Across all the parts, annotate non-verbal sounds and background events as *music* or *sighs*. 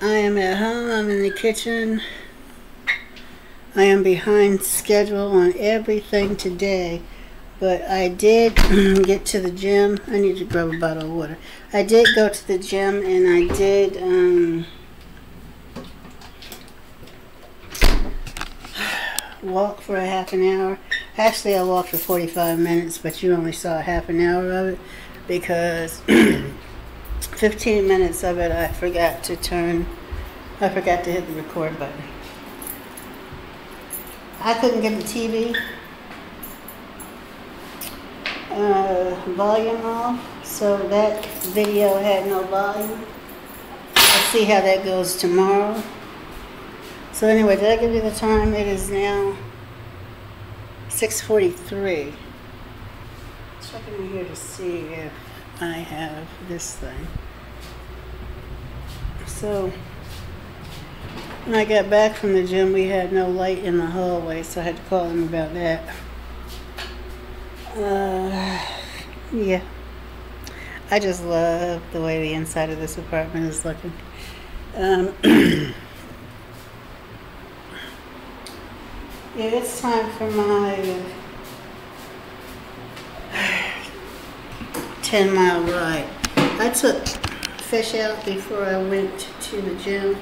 I am at home. I'm in the kitchen. I am behind schedule on everything today, but I did *clears throat* get to the gym. I need to grab a bottle of water. I did go to the gym and I did um, walk for a half an hour. Actually, I walked for 45 minutes, but you only saw half an hour of it because *clears throat* 15 minutes of it I forgot to turn, I forgot to hit the record button. I couldn't get the TV uh, volume off, so that video had no volume. I'll see how that goes tomorrow. So anyway, did I give you the time? It is now 6:43. Checking in here to see if I have this thing. So when I got back from the gym, we had no light in the hallway, so I had to call them about that. Uh, yeah. I just love the way the inside of this apartment is looking. Um, *clears throat* yeah, it's time for my *sighs* 10 mile ride. I took fish out before I went to the gym.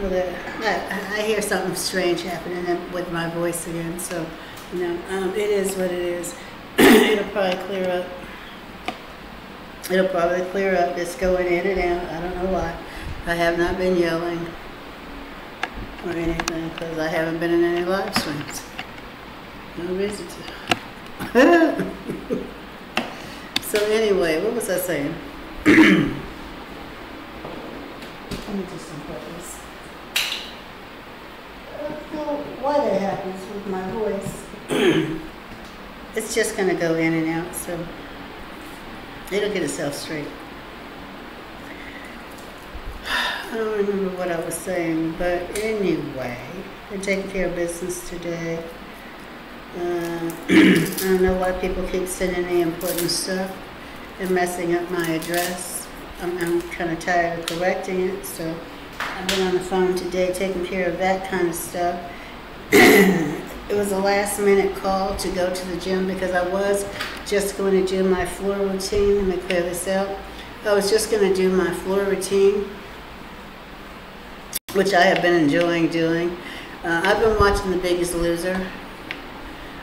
I, I hear something strange happening with my voice again, so, you know, um, it is what it is. *clears throat* It'll probably clear up. It'll probably clear up, just going in and out, I don't know why. I have not been yelling or anything, because I haven't been in any live streams. No reason to. *laughs* So anyway, what was I saying? *clears throat* Let me just unplug this. I don't know why that happens with my voice. *clears throat* it's just gonna go in and out, so it'll get itself straight. I don't remember what I was saying, but anyway, they're taking care of business today. Uh, *clears throat* I don't know why people keep sending me important stuff and messing up my address. I'm, I'm kind of tired of correcting it, so I've been on the phone today taking care of that kind of stuff. *clears throat* it was a last minute call to go to the gym because I was just going to do my floor routine. Let me clear this out. I was just going to do my floor routine, which I have been enjoying doing. Uh, I've been watching The Biggest Loser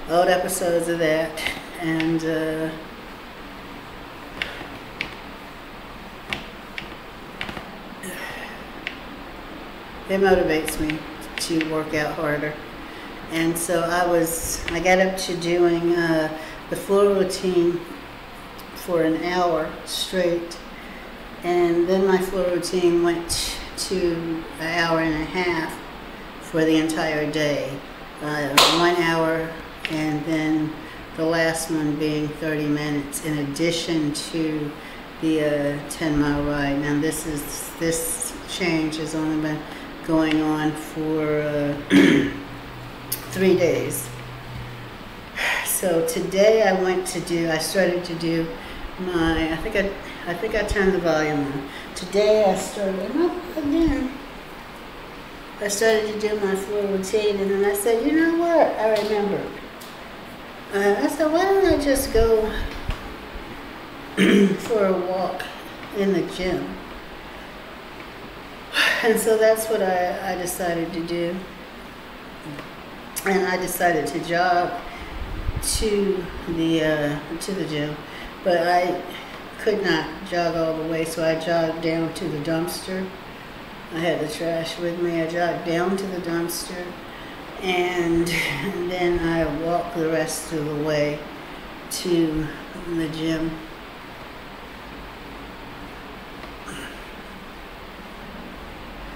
old episodes of that, and uh, it motivates me to work out harder. And so I was, I got up to doing uh, the floor routine for an hour straight, and then my floor routine went to an hour and a half for the entire day. Uh, one hour and then the last one being 30 minutes in addition to the uh, 10 mile ride. Now this is this change has only been going on for uh, *clears throat* three days. So today I went to do, I started to do my, I think I, I think I turned the volume on. Today I started, up again, I started to do my floor routine and then I said, you know what, I remembered. Uh, I said, why don't I just go *clears throat* for a walk in the gym? And so that's what I, I decided to do. And I decided to jog to the uh, to the gym, but I could not jog all the way, so I jogged down to the dumpster. I had the trash with me. I jogged down to the dumpster and *laughs* then I walked the rest of the way to the gym.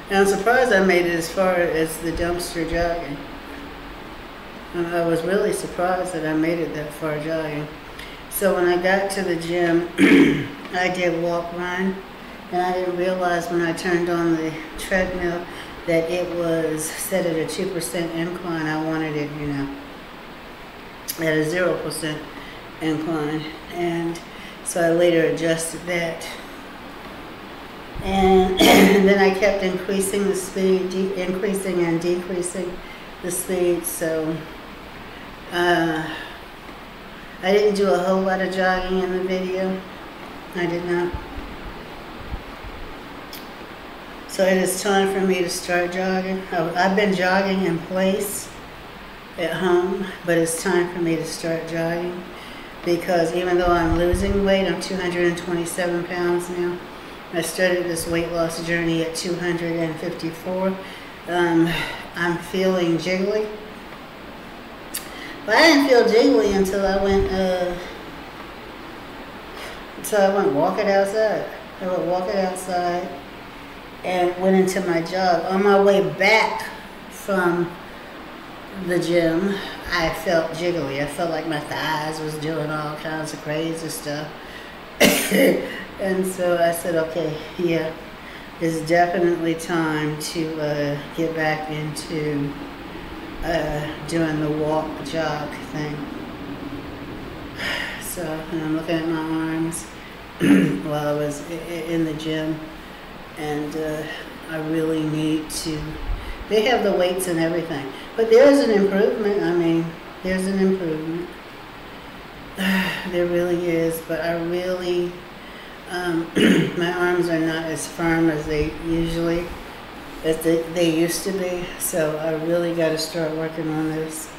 And I'm surprised I made it as far as the dumpster jogging. And I was really surprised that I made it that far jogging. So when I got to the gym, *clears throat* I did walk run, and I didn't realize when I turned on the treadmill that it was set at a 2% incline. I wanted it, you know, at a 0% incline. And so I later adjusted that. And then I kept increasing the speed, increasing and decreasing the speed. So uh, I didn't do a whole lot of jogging in the video. I did not. So it is time for me to start jogging. I- I've been jogging in place at home, but it's time for me to start jogging because even though I'm losing weight, I'm 227 pounds now. I started this weight loss journey at 254. Um, I'm feeling jiggly. But I didn't feel jiggly until I went uh, until I went walking outside. I went walking outside and went into my job. On my way back from the gym, I felt jiggly. I felt like my thighs was doing all kinds of crazy stuff. *laughs* and so I said, okay, yeah, it's definitely time to uh, get back into uh, doing the walk jog thing. *sighs* So and I'm looking at my arms *clears throat* while I was in the gym, and uh, I really need to. They have the weights and everything, but there's an improvement. I mean, there's an improvement. *sighs* there really is, but I really, um, *clears throat* my arms are not as firm as they usually, as they, they used to be. So I really got to start working on this.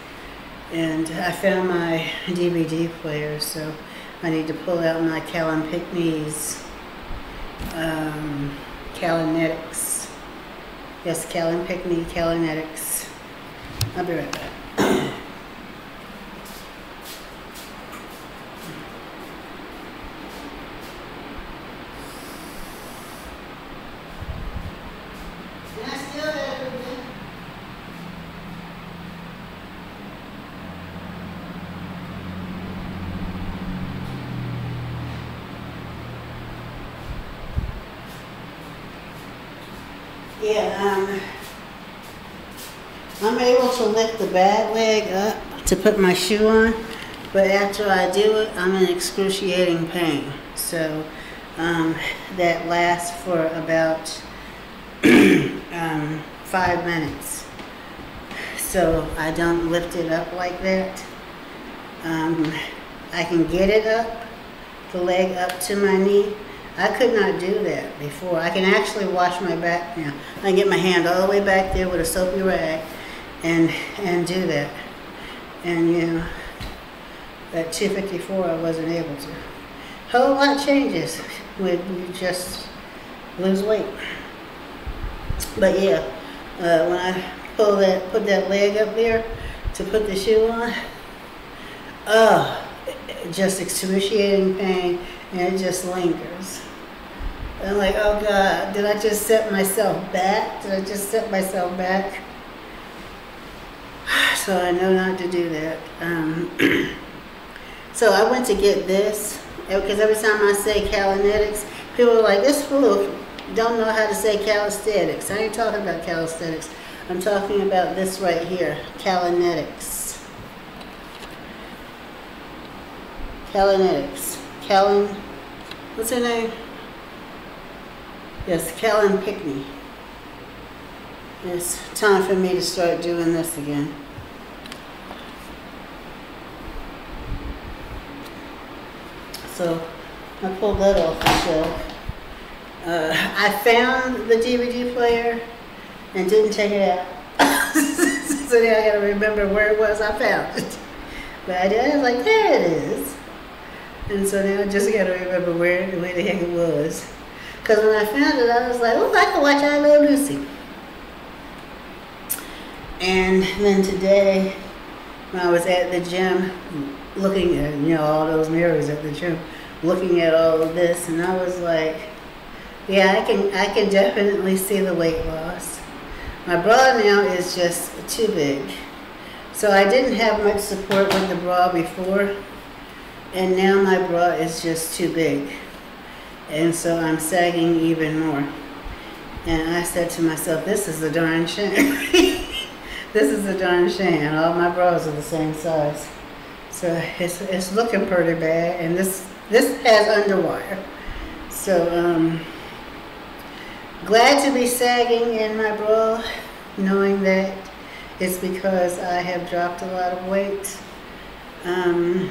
And I found my DVD player, so I need to pull out my Callan Pinckney's um, Callanetics. Yes, Callan Pickney Callanetics. I'll be right back. Can I steal that a bit? Yeah, um, I'm able to lift the bad leg up to put my shoe on, but after I do it, I'm in excruciating pain. So um, that lasts for about *clears throat* um, five minutes. So I don't lift it up like that. Um, I can get it up, the leg up to my knee. I could not do that before. I can actually wash my back now. I get my hand all the way back there with a soapy rag and and do that. And you know, at 254 I wasn't able to. Whole lot changes when you just lose weight. But yeah, uh, when I pull that, put that leg up there to put the shoe on, oh, just excruciating pain, and it just lingers. And I'm like, oh God, did I just set myself back? Did I just set myself back? *sighs* So I know not to do that. Um, *clears throat* so I went to get this because every time I say Callanetics, people are like, this fool don't know how to say calisthenics. I ain't talking about calisthenics. I'm talking about this right here, Callanetics. Callanetics. Callan, what's her name? Yes, Callan Pinckney. It's time for me to start doing this again. So I pulled that off the shelf. Uh, I found the DVD player and didn't take it out. *laughs* so now I gotta remember where it was I found it. But I did, I was like, there it is. And so now I just gotta remember where, where the heck it was. Because when I found it, I was like, oh, I can watch I Love Lucy. And then today, when I was at the gym, looking at, you know, all those mirrors at the gym, looking at all of this, and I was like, yeah, I can, I can definitely see the weight loss. My bra now is just too big. So I didn't have much support with the bra before, and now my bra is just too big. And so I'm sagging even more. And I said to myself, this is a darn shame. *laughs* this is a shame. And all my bras are the same size. So it's, it's looking pretty bad. And this, this has underwire. So, um, glad to be sagging in my bra, knowing that it's because I have dropped a lot of weight. Um,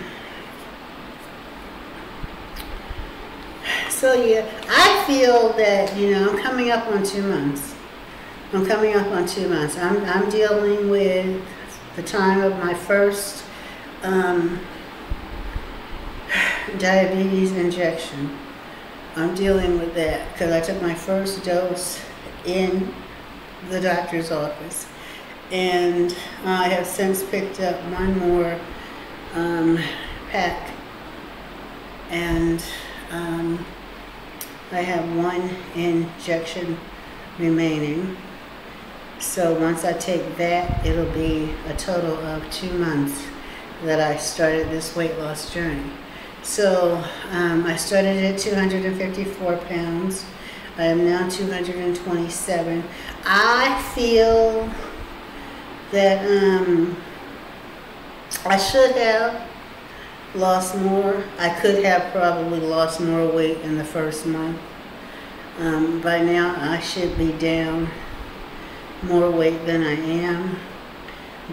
so yeah, I feel that, you know, I'm coming up on two months. I'm coming up on two months. I'm, I'm dealing with the time of my first um, *sighs* diabetes injection. I'm dealing with that because I took my first dose in the doctor's office. And I have since picked up one more um, pack. And um, I have one injection remaining. So once I take that, it'll be a total of two months that I started this weight loss journey. So um, I started at 254 pounds. I am now 227. I feel that um, I should have lost more. I could have probably lost more weight in the first month. Um, by now I should be down more weight than I am.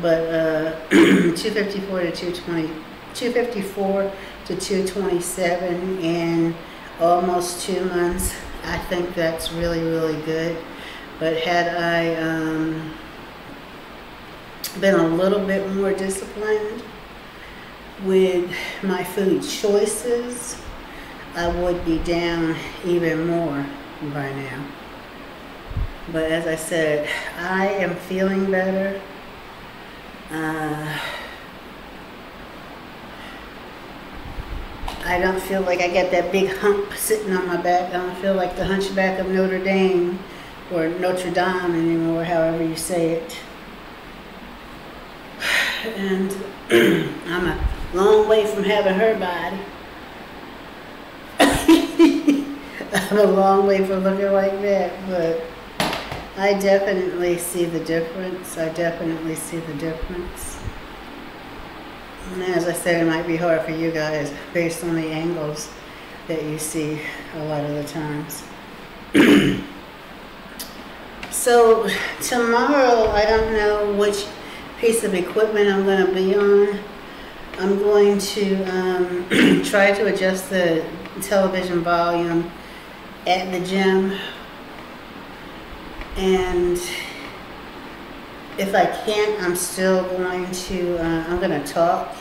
But uh, *clears throat* 254 to 220, 254 to 227 in almost two months. I think that's really, really good. But had I um, been a little bit more disciplined with my food choices, I would be down even more by now. But as I said, I am feeling better. Uh, I don't feel like I got that big hump sitting on my back. I don't feel like the hunchback of Notre Dame or Notre Dame anymore, however you say it. And *clears throat* I'm a long way from having her body. *laughs* I'm a long way from looking like that, but I definitely see the difference. I definitely see the difference. And as I said, it might be hard for you guys based on the angles that you see a lot of the times. *clears throat* so tomorrow, I don't know which piece of equipment I'm going to be on. I'm going to um, *clears throat* try to adjust the television volume at the gym and if I can't, I'm still going to, uh, I'm going to talk.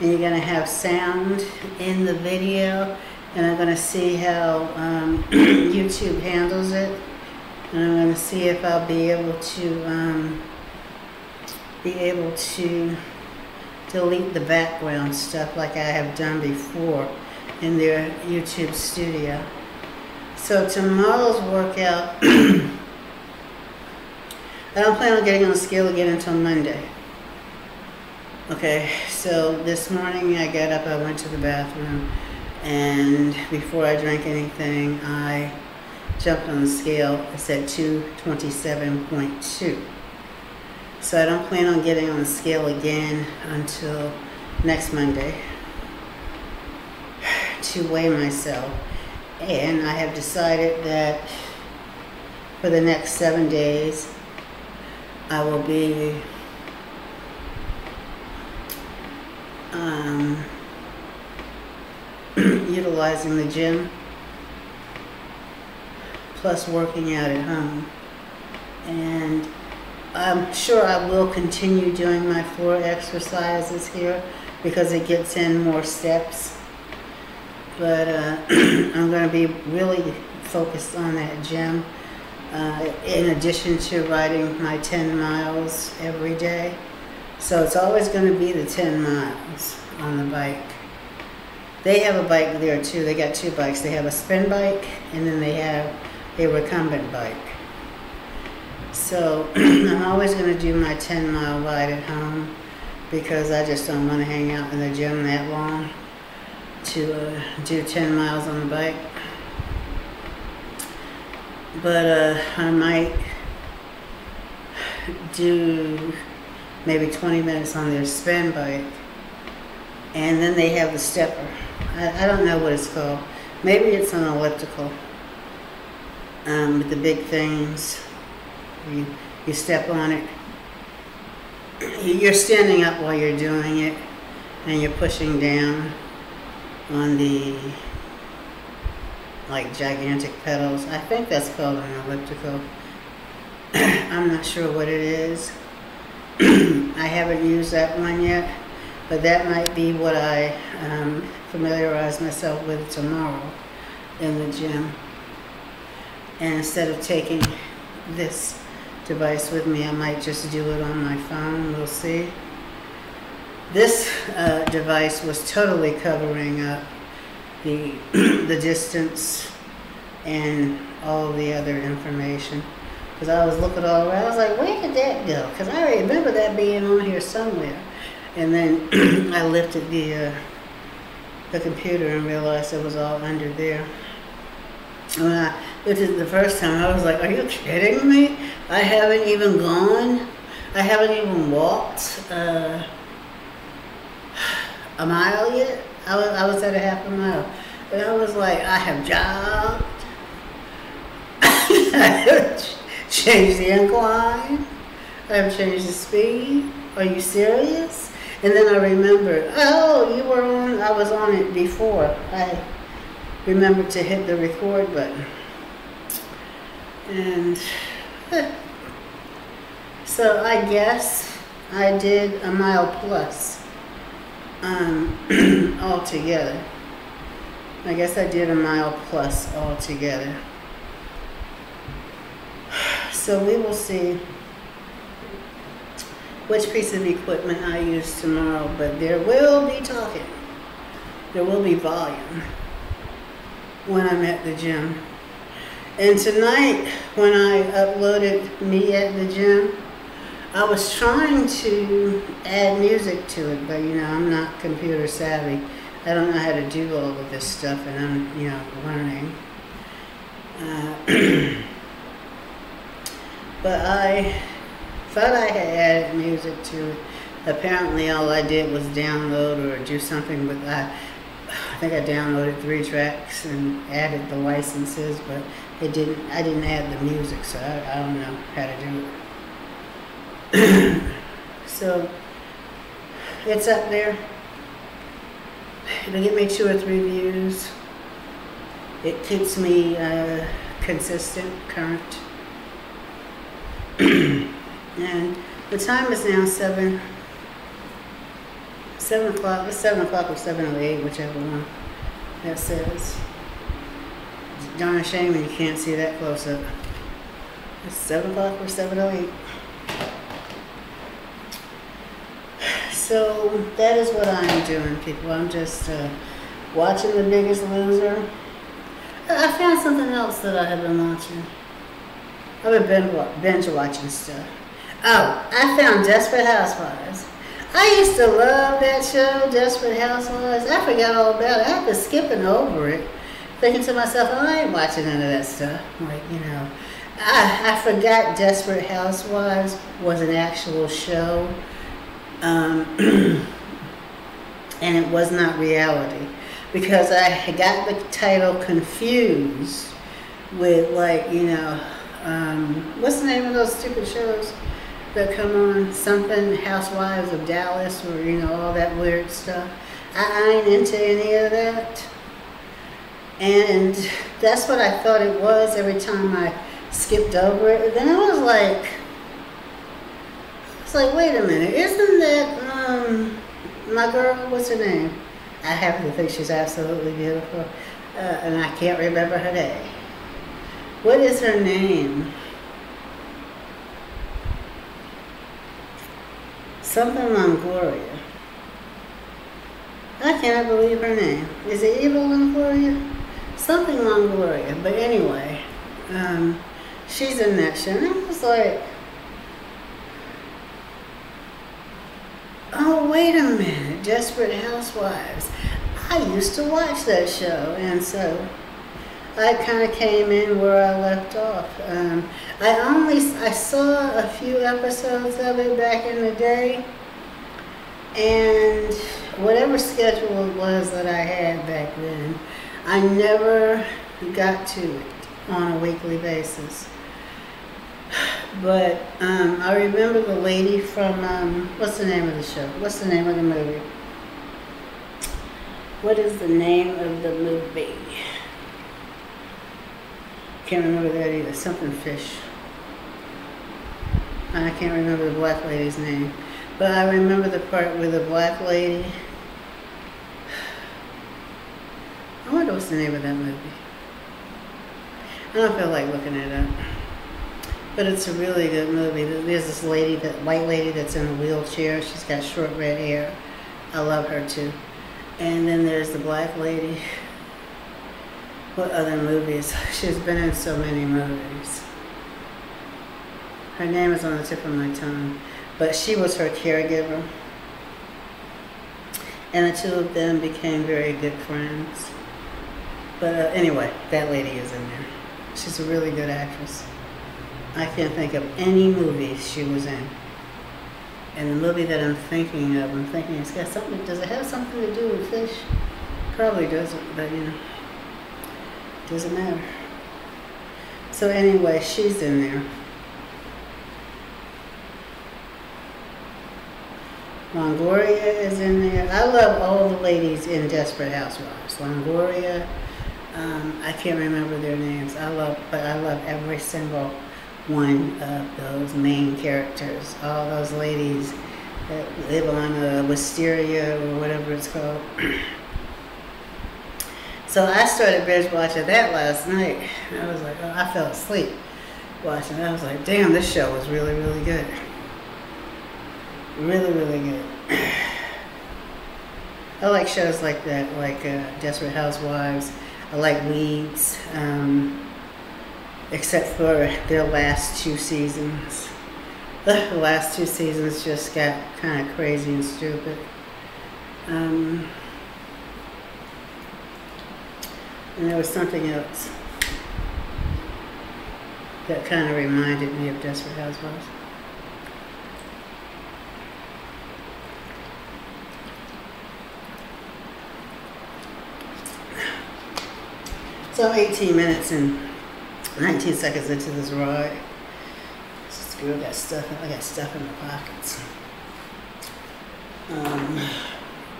And you're going to have sound in the video. And I'm going to see how um, *clears throat* YouTube handles it. And I'm going to see if I'll be able to um, be able to delete the background stuff like I have done before in their YouTube studio. So tomorrow's workout *clears throat* I don't plan on getting on the scale again until Monday. Okay, so this morning I got up, I went to the bathroom, and before I drank anything, I jumped on the scale. It's at 227.2. So I don't plan on getting on the scale again until next Monday to weigh myself. And I have decided that for the next seven days, I will be um, *clears throat* utilizing the gym plus working out at home. And I'm sure I will continue doing my floor exercises here because it gets in more steps. But uh, *clears throat* I'm going to be really focused on that gym uh, in addition to riding my 10 miles every day. So it's always going to be the 10 miles on the bike. They have a bike there too. They got two bikes. They have a spin bike and then they have a recumbent bike. So *clears throat* I'm always going to do my 10 mile ride at home because I just don't want to hang out in the gym that long to uh, do 10 miles on the bike but uh, I might do maybe 20 minutes on their spin bike. And then they have the stepper. I, I don't know what it's called. Maybe it's an elliptical. um, with the big things. You, you step on it. You're standing up while you're doing it, and you're pushing down on the like gigantic pedals. I think that's called an elliptical. *clears throat* I'm not sure what it is. *clears throat* I haven't used that one yet, but that might be what I um, familiarize myself with tomorrow in the gym. And instead of taking this device with me, I might just do it on my phone. We'll see. This uh, device was totally covering up the, *clears throat* the distance and all the other information. Because I was looking all around, I was like, where did that go? Because I remember that being on here somewhere. And then *clears throat* I lifted the, uh, the computer and realized it was all under there. When I lifted the first time, I was like, are you kidding me? I haven't even gone. I haven't even walked uh, a mile yet. I was, I was at a half a mile. And I was like, I have jogged. *laughs* Changed the incline. I have changed the speed. Are you serious? And then I remembered, oh, you were on, I was on it before. I remembered to hit the record button. And *laughs* so I guess I did a mile plus um, *clears throat* altogether. I guess I did a mile plus altogether. So we will see which piece of equipment I use tomorrow, but there will be talking. There will be volume when I'm at the gym. And tonight, when I uploaded me at the gym, I was trying to add music to it, but you know, I'm not computer savvy. I don't know how to do all of this stuff, and I'm, you know, learning. Uh, *clears throat* but I thought I had added music to it. Apparently, all I did was download or do something with that. I think I downloaded three tracks and added the licenses, but it didn't. I didn't add the music, so I, I don't know how to do it. So it's up there. It'll get me two or three views. It keeps me uh, consistent, current. *clears throat* and the time is now seven, seven o'clock. It's seven o'clock or seven o eight, whichever one that says. It's darn shame you can't see that close up. It's seven o'clock or seven o eight. So that is what I'm doing, people. I'm just uh, watching The Biggest Loser. I found something else that I have been watching. I've been binge watching stuff. Oh, I found Desperate Housewives. I used to love that show, Desperate Housewives. I forgot all about it. I've been skipping over it, thinking to myself, oh, I ain't watching none of that stuff. Like, you know, I, I forgot Desperate Housewives was an actual show. Um, *clears throat* and it was not reality because I got the title confused with like you know um, what's the name of those stupid shows that come on something Housewives of Dallas or you know all that weird stuff. I, ain't into any of that, and that's what I thought it was every time I skipped over it. then I was like like, wait a minute, isn't that um, my girl? What's her name? I happen to think she's absolutely beautiful, uh, and I can't remember her name. What is her name? Something Longoria. I cannot believe her name. Is it Eva Longoria? Something Longoria. But anyway, um, she's in that show. And I was like, oh, wait a minute, Desperate Housewives. I used to watch that show, and so I kind of came in where I left off. Um, I only I saw a few episodes of it back in the day, and whatever schedule it was that I had back then, I never got to it. on a weekly basis. But um, I remember the lady from um, what's the name of the show? What's the name of the movie? What is the name of the movie? Can't remember that either. Something fish. I can't remember the black lady's name. But I remember the part with the black lady. I wonder what's the name of that movie. I don't feel like looking it up. But it's a really good movie. There's this lady, that white lady that's in a wheelchair. She's got short red hair. I love her too. And then there's the black lady. *laughs* What other movies? *laughs* She's been in so many movies. Her name is on the tip of my tongue. But she was her caregiver. And the two of them became very good friends. But uh, anyway, that lady is in there. She's a really good actress. I can't think of any movie she was in. And the movie that I'm thinking of, I'm thinking it's got something. Does it have something to do with fish? Probably doesn't, but you know, doesn't matter. So anyway, she's in there. Longoria is in there. I love all the ladies in Desperate Housewives. Longoria, um, I can't remember their names. I love, but I love every single one of those main characters. All those ladies that live on uh, Wisteria or whatever it's called. *clears throat* so I started binge watching that last night. I was like, oh, I fell asleep watching. I was like, damn, this show was really, really good. Really, really good. *clears throat* I like shows like that, like uh, Desperate Housewives. I like Weeds. Um, except for their last two seasons. *laughs* The last two seasons just got kind of crazy and stupid. Um, and there was something else that kind of reminded me of Desperate Housewives. So 18 minutes and 19 seconds into this ride. This girl got stuff. I got stuff in my pockets. Um,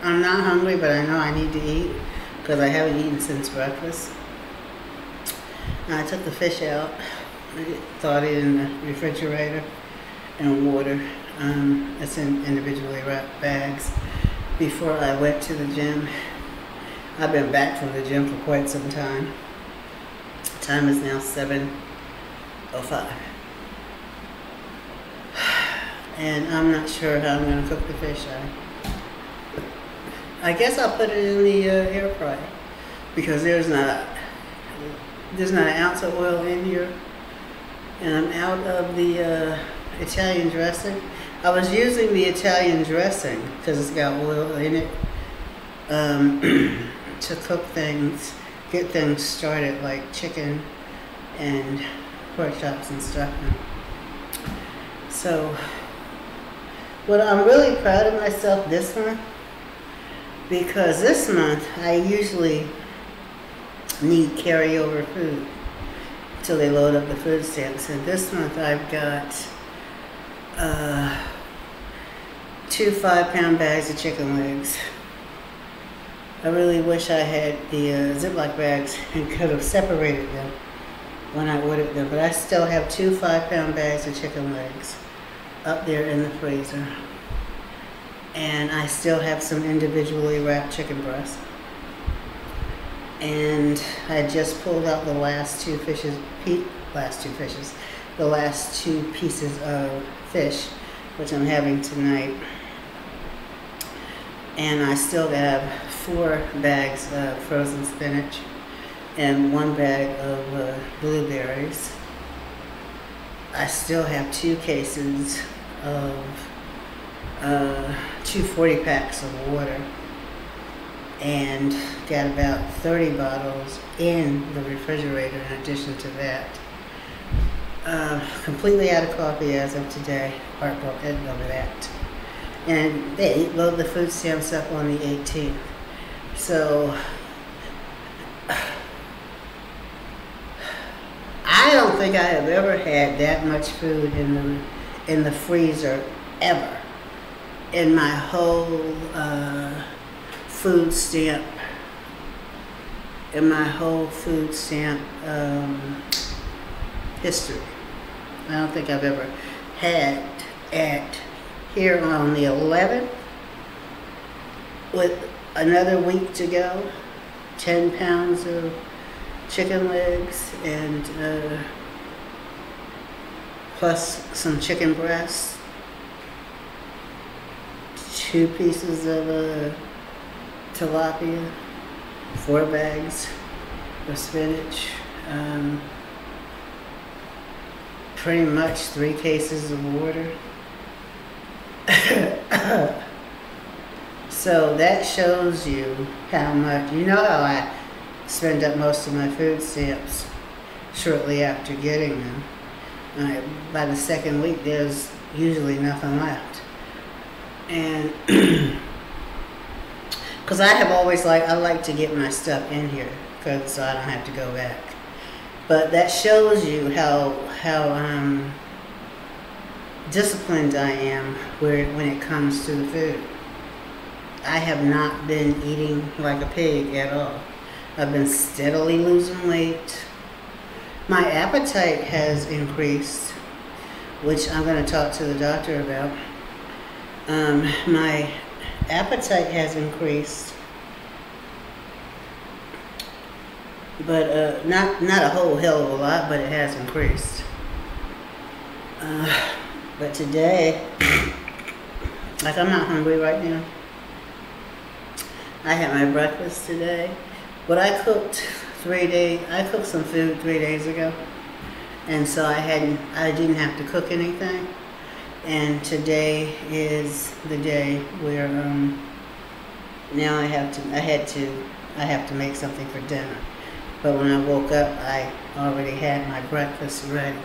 I'm not hungry, but I know I need to eat because I haven't eaten since breakfast. I took the fish out. I thawed it in the refrigerator and water. Um, it's in individually wrapped bags. Before I went to the gym, I've been back from the gym for quite some time. Time is now 7.05. And I'm not sure how I'm going to cook the fish. I, I guess I'll put it in the uh, air fryer because there's not there's not an ounce of oil in here. And I'm out of the uh, Italian dressing. I was using the Italian dressing because it's got oil in it um, *clears throat* to cook things get things started like chicken and pork chops and stuff. So, what I'm really proud of myself this month because this month I usually need carryover food until they load up the food stamps. And this month I've got uh, two five pound bags of chicken legs. I really wish I had the uh, Ziploc bags *laughs* and could have separated them when I ordered them. But I still have two five pound bags of chicken legs up there in the freezer. And I still have some individually wrapped chicken breasts. And I just pulled out the last two fishes, last two fishes, the last two pieces of fish, which I'm having tonight. And I still have four bags of frozen spinach and one bag of uh, blueberries. I still have two cases of uh, two 40 packs of water and got about 30 bottles in the refrigerator in addition to that. Uh, completely out of coffee as of today. Heartbroken over that. And they load the food stamps up on the 18th. So I don't think I have ever had that much food in the in the freezer ever in my whole uh, food stamp in my whole food stamp um, history. I don't think I've ever had at here on the 11th with another week to go 10 pounds of chicken legs and uh, plus some chicken breasts. Two pieces of uh, tilapia four bags of spinach um, pretty much three cases of water *coughs* so that shows you how much you know how I spend up most of my food stamps shortly after getting them. Uh, by the second week, there's usually nothing left. And *coughs* because I have always like, I like to get my stuff in here because so I don't have to go back. But that shows you how how um, disciplined I am where when it comes to the food. I have not been eating like a pig at all. I've been steadily losing weight. My appetite has increased, which I'm going to talk to the doctor about. Um, my appetite has increased, but uh, not not a whole hell of a lot, but it has increased. Uh, but today, like I'm not hungry right now. I had my breakfast today. But I cooked three days, I cooked some food three days ago. And so I hadn't, I didn't have to cook anything. And today is the day where um, now I have to, I had to, I have to make something for dinner. But when I woke up, I already had my breakfast ready.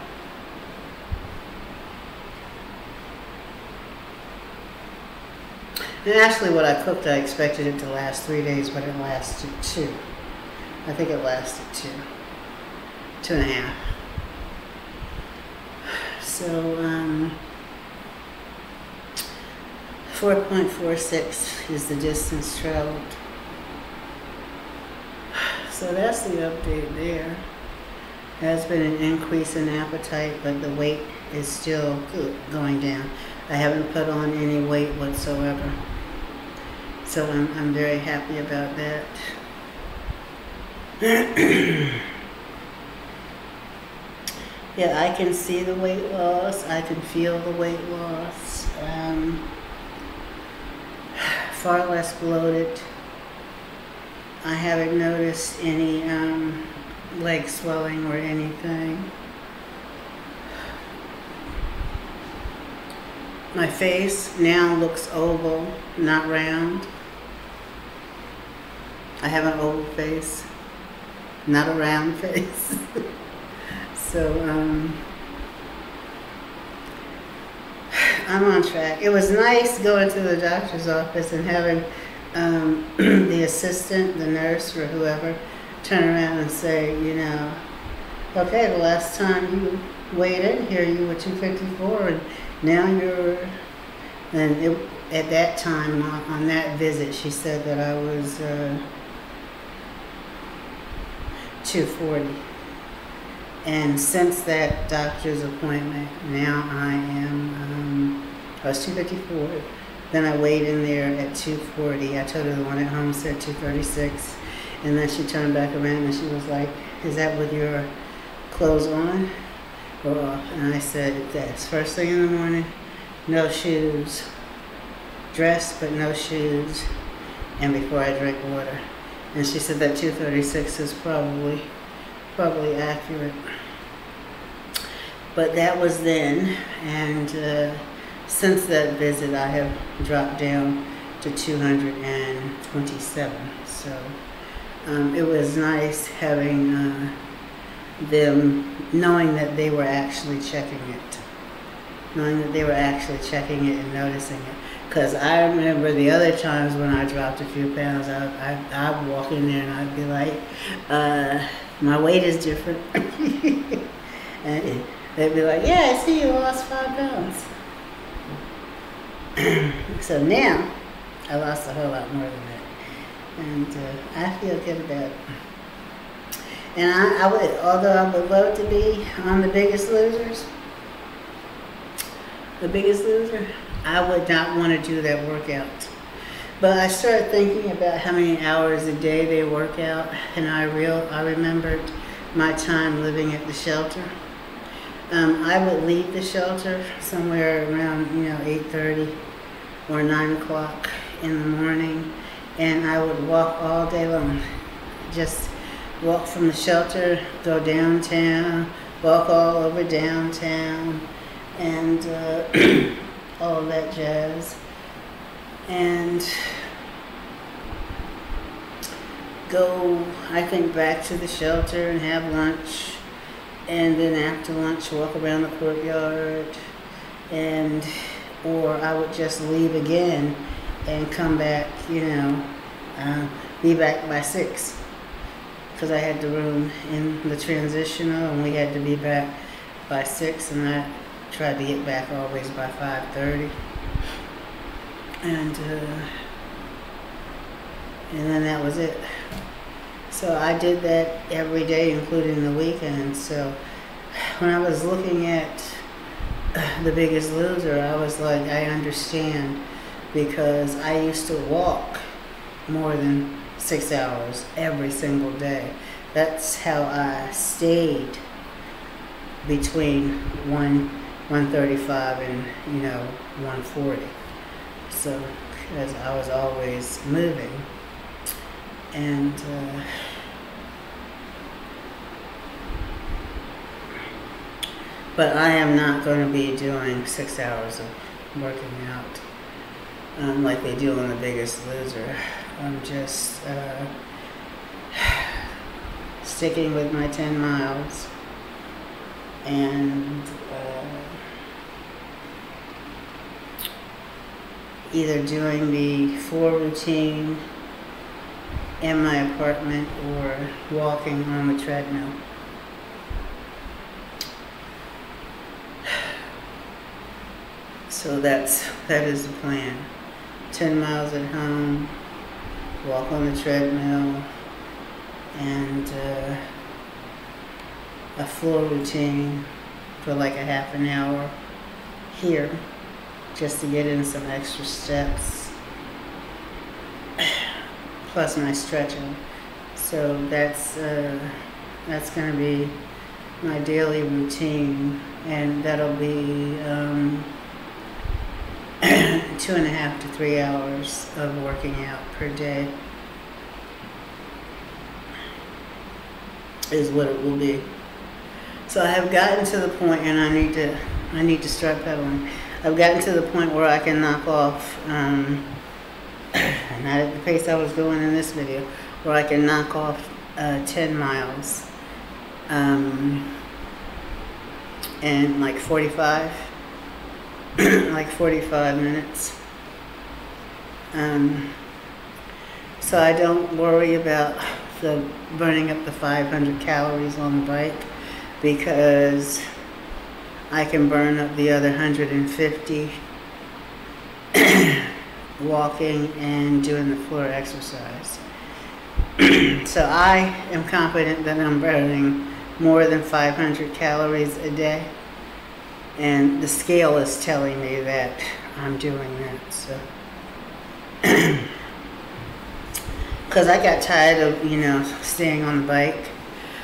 And actually, what I cooked, I expected it to last three days, but it lasted two. I think it lasted two, two and a half. So, um, 4.46 is the distance traveled. So that's the update there. Has been an increase in appetite, but the weight is still going down. I haven't put on any weight whatsoever. So I'm, I'm very happy about that. *clears throat* yeah, I can see the weight loss. I can feel the weight loss. Um, *sighs* far less bloated. I haven't noticed any um, leg swelling or anything. My face now looks oval, not round. I have an oval face, not a round *laughs* face. so, um, I'm on track. It was nice going to the doctor's office and having um, *clears throat* the assistant, the nurse, or whoever turn around and say, you know, okay, the last time you weighed in here, you were 254, and now you're, and it, at that time on, that visit, she said that I was uh, 240. And since that doctor's appointment, now I am, um, I was 254. Then I weighed in there at 240. I told her the one at home said 236. And then she turned back around and she was like, Is that with your clothes on? And I said, that's first thing in the morning, no shoes, dress but no shoes, and before I drink water. And she said that 236 is probably, probably accurate. But that was then, and uh, since that visit, I have dropped down to 227. So um, it was nice having. Uh, them knowing that they were actually checking it, knowing that they were actually checking it and noticing it. Because I remember the other times when I dropped a few pounds, I, I, I'd walk in there and I'd be like, uh, my weight is different. *laughs* And they'd be like, yeah, I see you lost five pounds. *clears throat* so now, I lost a whole lot more than that. And uh, I feel good about it. And I, I would, although I would love to be on the biggest losers, the biggest loser, I would not want to do that workout. But I started thinking about how many hours a day they work out, and I real I remembered my time living at the shelter. Um, I would leave the shelter somewhere around you know 8:30 or 9 o'clock in the morning, and I would walk all day long. Just walk from the shelter, go downtown, walk all over downtown, and uh, *clears throat* all that jazz. And go, I think, back to the shelter and have lunch. And then after lunch, walk around the courtyard. And, or I would just leave again and come back, you know, uh, be back by six. Because I had the room in the transitional and we had to be back by six and I tried to get back always by 5.30. And, uh, and then that was it. So I did that every day, including the weekends. So when I was looking at *clears throat* The Biggest Loser, I was like, I understand because I used to walk more than six hours every single day. That's how I stayed between one 135 and you know 140. So because I was always moving and uh, but I am not going to be doing six hours of working out um, like they do on The Biggest Loser. I'm just uh, *sighs* sticking with my 10 miles and uh, either doing the floor routine in my apartment or walking on the treadmill. *sighs* So that's that is the plan. 10 miles at home, walk on the treadmill, and uh, a floor routine for like a half an hour here just to get in some extra steps. *sighs* Plus my stretching. So that's uh, that's going to be my daily routine and that'll be um, two and a half to three hours of working out per day is what it will be. So I have gotten to the point and I need to I need to start pedaling. I've gotten to the point where I can knock off, um, *coughs* not at the pace I was going in this video, where I can knock off uh, 10 miles um, in like 45, like 45 minutes. Um, so I don't worry about the burning up the 500 calories on the bike because I can burn up the other 150 *coughs* walking and doing the floor exercise. *coughs* so I am confident that I'm burning more than 500 calories a day. And the scale is telling me that I'm doing that. So, *clears throat* because I got tired of, you know, staying on the bike.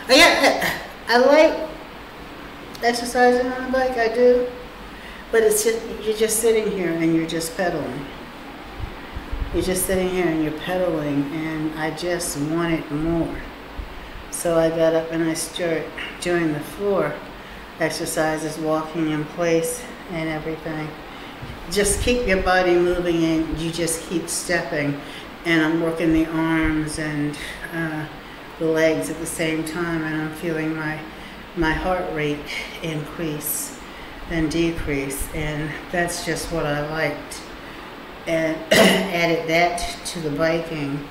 I got, I like exercising on the bike, I do. But it's just, you're just sitting here and you're just pedaling. You're just sitting here and you're pedaling, and I just wanted more. So I got up and I started doing the floor exercises, walking in place and everything. Just keep your body moving and you just keep stepping. And I'm working the arms and uh, the legs at the same time, and I'm feeling my my heart rate increase and decrease and that's just what I liked and *coughs* added that to the biking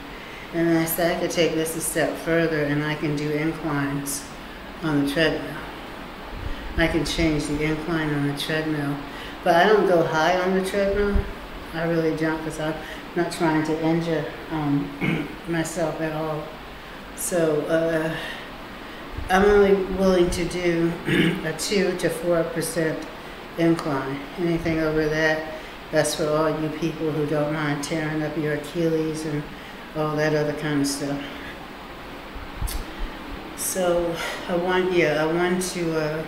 and I said I could take this a step further and I can do inclines on the treadmill I can change the incline on the treadmill. But I don't go high on the treadmill. I really don't because I'm not trying to injure um, *clears throat* myself at all. So uh, I'm only willing to do *clears throat* a 2 to 4% incline. Anything over that, that's for all you people who don't mind tearing up your Achilles and all that other kind of stuff. So I want, yeah, I want to, uh,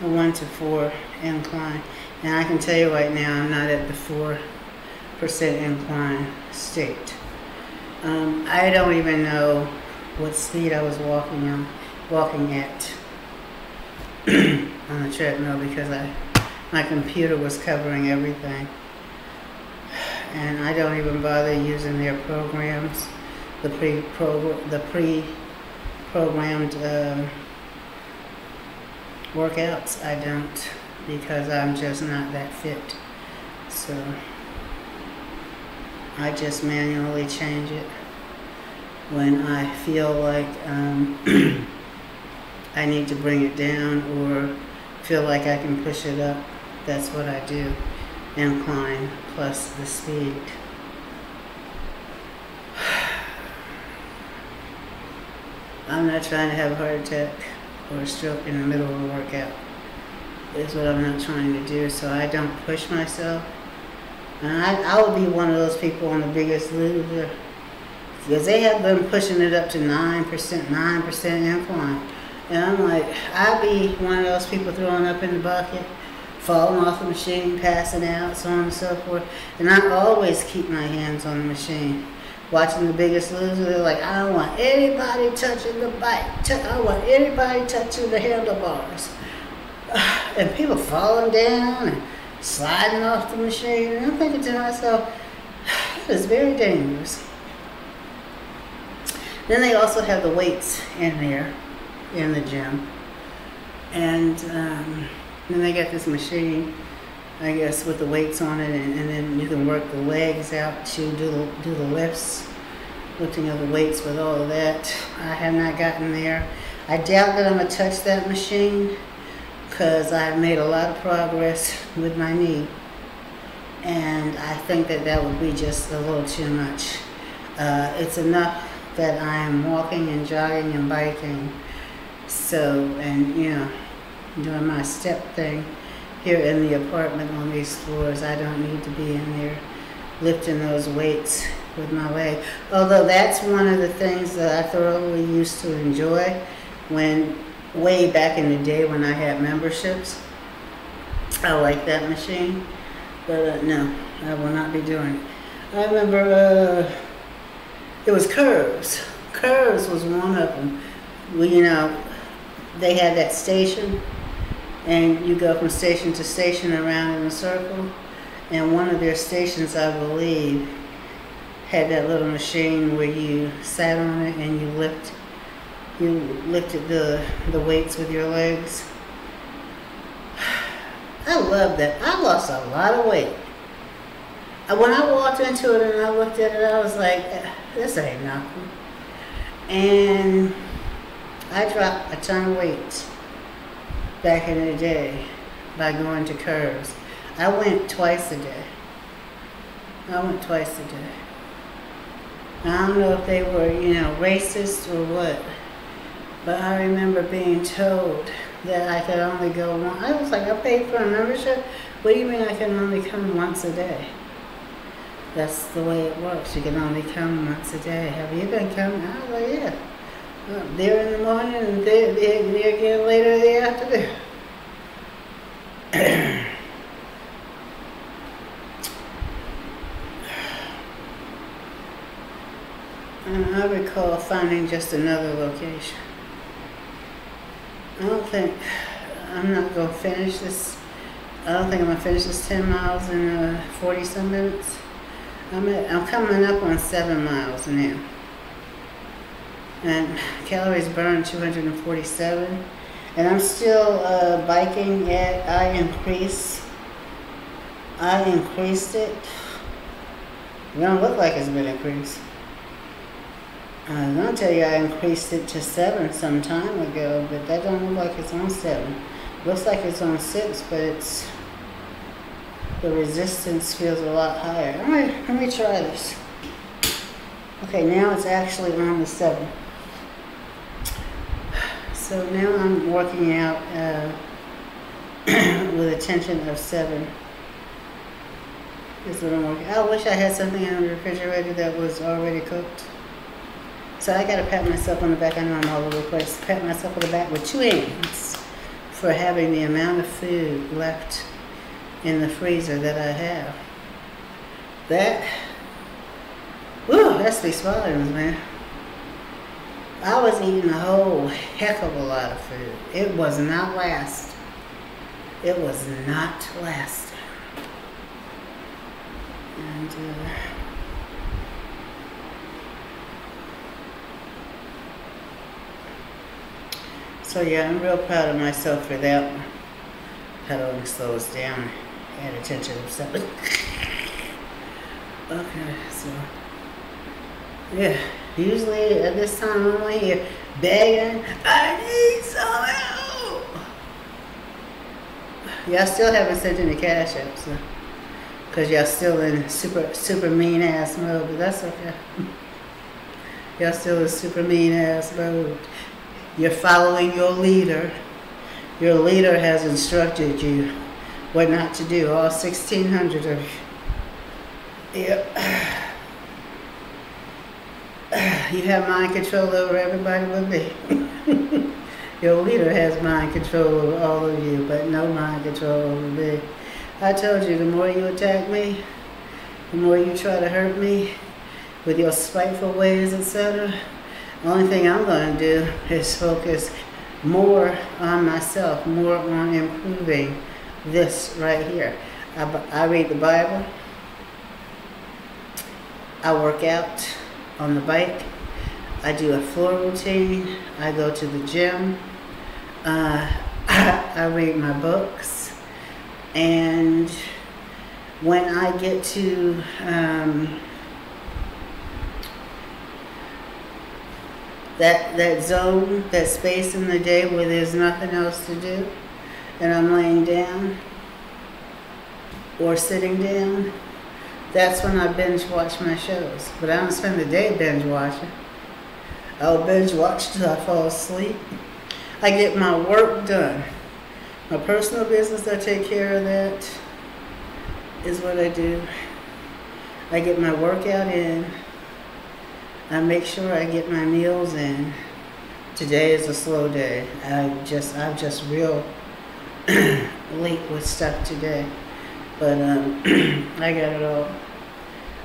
a one to four incline. And I can tell you right now, I'm not at the four percent incline state. Um, I don't even know what speed I was walking on, walking at *clears throat* on the treadmill because I, my computer was covering everything. And I don't even bother using their programs, the pre the pre programmed um, workouts. I don't because I'm just not that fit. So I just manually change it when I feel like um, *clears throat* I need to bring it down or feel like I can push it up. That's what I do. Incline plus the speed. *sighs* I'm not trying to have a heart attack or stroke in the middle of a workout. Is what I'm not trying to do, so I don't push myself. And I, I would be one of those people on the biggest loser. Because they have been pushing it up to 9%, 9% incline. And I'm like, I'd be one of those people throwing up in the bucket, falling off the machine, passing out, so on and so forth. And I always keep my hands on the machine watching The Biggest Loser, they're like, I don't want anybody touching the bike. I don't want anybody touching the handlebars. *sighs* And people falling down and sliding off the machine. And I'm thinking to myself, *sighs* that is very dangerous. Then they also have the weights in there in the gym. And um, then they got this machine I guess, with the weights on it, and, and then you can work the legs out to do the, do the lifts, lifting of the weights with all of that. I have not gotten there. I doubt that I'm going to touch that machine because I've made a lot of progress with my knee. And I think that that would be just a little too much. Uh, it's enough that I am walking and jogging and biking. So, and you know, doing my step thing here in the apartment on these floors. I don't need to be in there lifting those weights with my leg. Although that's one of the things that I thoroughly used to enjoy when way back in the day when I had memberships. I like that machine, but uh, no, I will not be doing it. I remember uh, it was Curves. Curves was one of them. Well, you know, they had that station and you go from station to station around in a circle. And one of their stations, I believe, had that little machine where you sat on it and you lift, you lifted the the weights with your legs. *sighs* I love that. I lost a lot of weight. Uh, when I walked into it and I looked at it, I was like, uh, this ain't nothing. And I dropped a ton of weight back in the day by going to curves. I went twice a day. I went twice a day. I don't know if they were, you know, racist or what, but I remember being told that I could only go one. I was like, I paid for a membership. What do you mean I can only come once a day? That's the way it works. You can only come once a day. Have you been coming? I was like, yeah. There in the morning and there, there, again later in the afternoon. *clears throat* and I recall finding just another location. I don't think, I'm not going to finish this, I don't think I'm going to finish this 10 miles in uh, 40 some minutes. I'm, at, I'm coming up on 7 miles now and calories burned 247 and I'm still uh, biking at I increase I increased it it don't look like it's been increased I'm gonna tell you I increased it to seven some time ago but that don't look like it's on seven Looks like it's on six, but it's the resistance feels a lot higher. All right, let me try this. Okay, now it's actually on the seven. So now I'm working out uh, *clears throat* with a tension of seven. Is what I'm. I wish I had something in the refrigerator that was already cooked. So I gotta pat myself on the back. I know I'm all over the place. Pat myself on the back with two hands for having the amount of food left in the freezer that I have. That, whew, that speaks volumes, man. I was eating a whole heck of a lot of food. It was not last. It was not last. And, uh, so yeah, I'm real proud of myself for that. Pedaling slows down and attention seven. *laughs* okay, so yeah, usually at this time I'm only here begging, I need some help. Y'all still haven't sent any cash up, so because y'all still in super super mean ass mode, but that's okay. *laughs* y'all still in super mean ass mode. You're following your leader. Your leader has instructed you what not to do. All 1,600 of you. Yep. *sighs* You have mind control over everybody but me. *laughs* Your leader has mind control over all of you, but no mind control over me. I told you, the more you attack me, the more you try to hurt me with your spiteful ways, etc. The only thing I'm going to do is focus more on myself, more on improving this right here. I, I read the Bible. I work out on the bike. I do a floor routine. I go to the gym. Uh, *laughs* I read my books. And when I get to um, that, that zone, that space in the day where there's nothing else to do, and I'm laying down or sitting down, that's when I binge watch my shows. But I don't spend the day binge watching. I'll binge watch till I fall asleep. I get my work done. My personal business, I take care of that, is what I do. I get my workout in. I make sure I get my meals in. Today is a slow day. I just, I'm just real *clears throat* late with stuff today. But um, *clears throat* I got it all.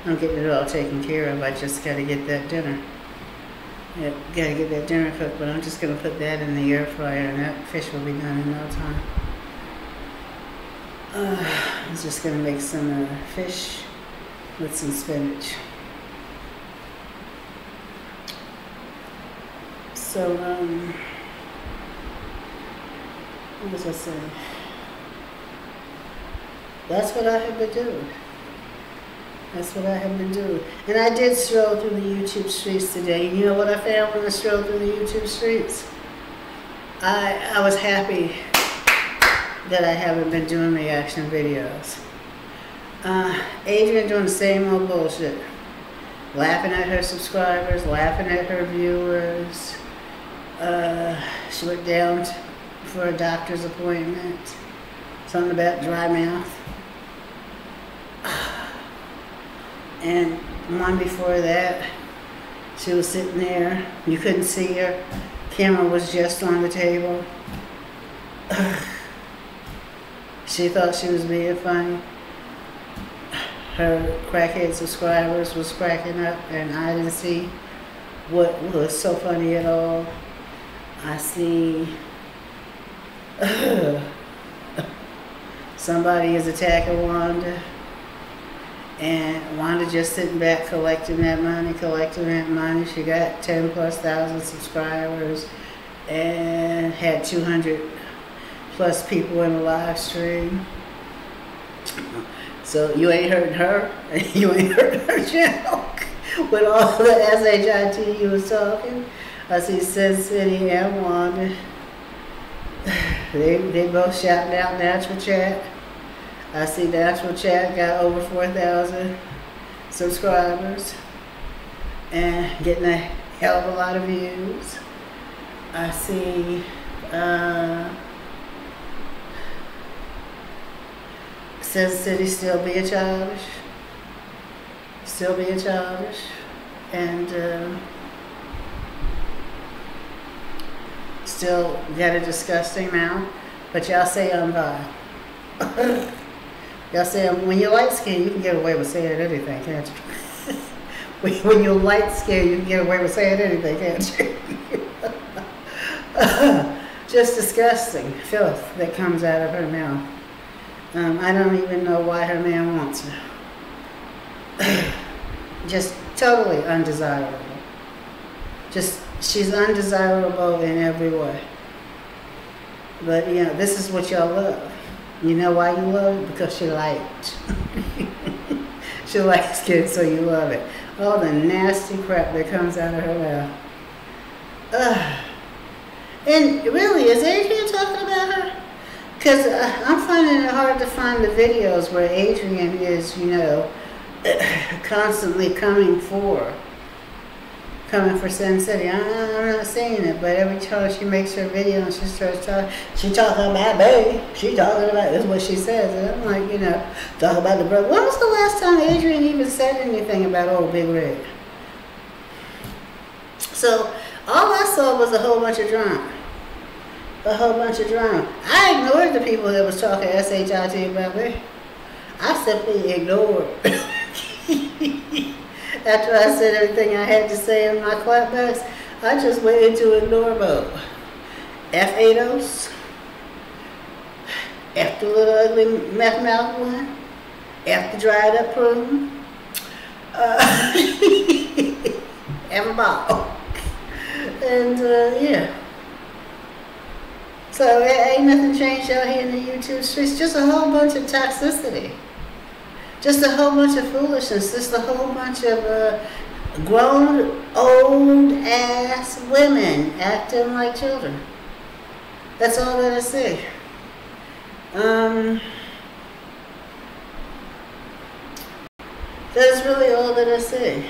I'm getting it all taken care of. I just got to get that dinner. Yeah, got to get that dinner cooked, but I'm just going to put that in the air fryer and that fish will be done in no time. Uh, I'm just going to make some uh, fish with some spinach. So, um, what was I saying? That's what I have been doing. That's what I have been doing. And I did stroll through the YouTube streets today. You know what I found when I strolled through the YouTube streets? I, I was happy that I haven't been doing reaction videos. Uh, Adrian doing the same old bullshit. Laughing at her subscribers, laughing at her viewers. Uh, she went down for a doctor's appointment. Something about dry mouth. And one before that, she was sitting there. You couldn't see her. Camera was just on the table. *sighs* she thought she was being funny. Her crackhead subscribers was cracking up, and I didn't see what was so funny at all. I see *sighs* somebody is attacking Wanda. And Wanda just sitting back collecting that money, collecting that money. She got 10 plus thousand subscribers and had 200 plus people in the live stream. So you ain't heard her, and *laughs* you ain't heard her channel *laughs* with all the SHIT you was talking. I see Sin City and Wanda. *sighs* they, they both shouting out Natural Chat. I see Natural Chat got over 4,000 subscribers and getting a hell of a lot of views. I see uh, says City still being childish, still being childish, and uh, still got a disgusting mouth. But y'all say I'm bi. *laughs* y'all say I'm, when you're light skinned, you can get away with saying anything, can't you? *laughs* when, when you're light skinned, you can get away with saying anything, can't you? *laughs* Just disgusting filth that comes out of her mouth. Um, I don't even know why her man wants her. *clears throat* Just totally undesirable. Just, she's undesirable in every way. But, you know, this is what y'all love. You know why you love it? Because she liked. *laughs* she likes kids, so you love it. All the nasty crap that comes out of her mouth. Ugh. And really, is Adrian talking about her? Because uh, I'm finding it hard to find the videos where Adrian is, you know, *clears throat* constantly coming for, coming for Sin City. I, am not seeing it, but every time she makes her video and she starts talking, she talking about baby. She talking about this is what she says, and I'm like, you know, talk about the brother. When was the last time Adrian even said anything about old Big Red? So all I saw was a whole bunch of drama a whole bunch of drama. I ignored the people that was talking SHIT about me. I simply ignored. *laughs* After I said everything I had to say in my clapbacks, I just went into ignore mode. F Ados, F the little ugly meth mouth one, the dried up prune, uh, *laughs* F a ball. And uh, yeah. So it ain't nothing changed out here in the YouTube streets. Just a whole bunch of toxicity. Just a whole bunch of foolishness. Just a whole bunch of uh, grown, old ass women acting like children. That's all that I see. Um, that's really all that I see.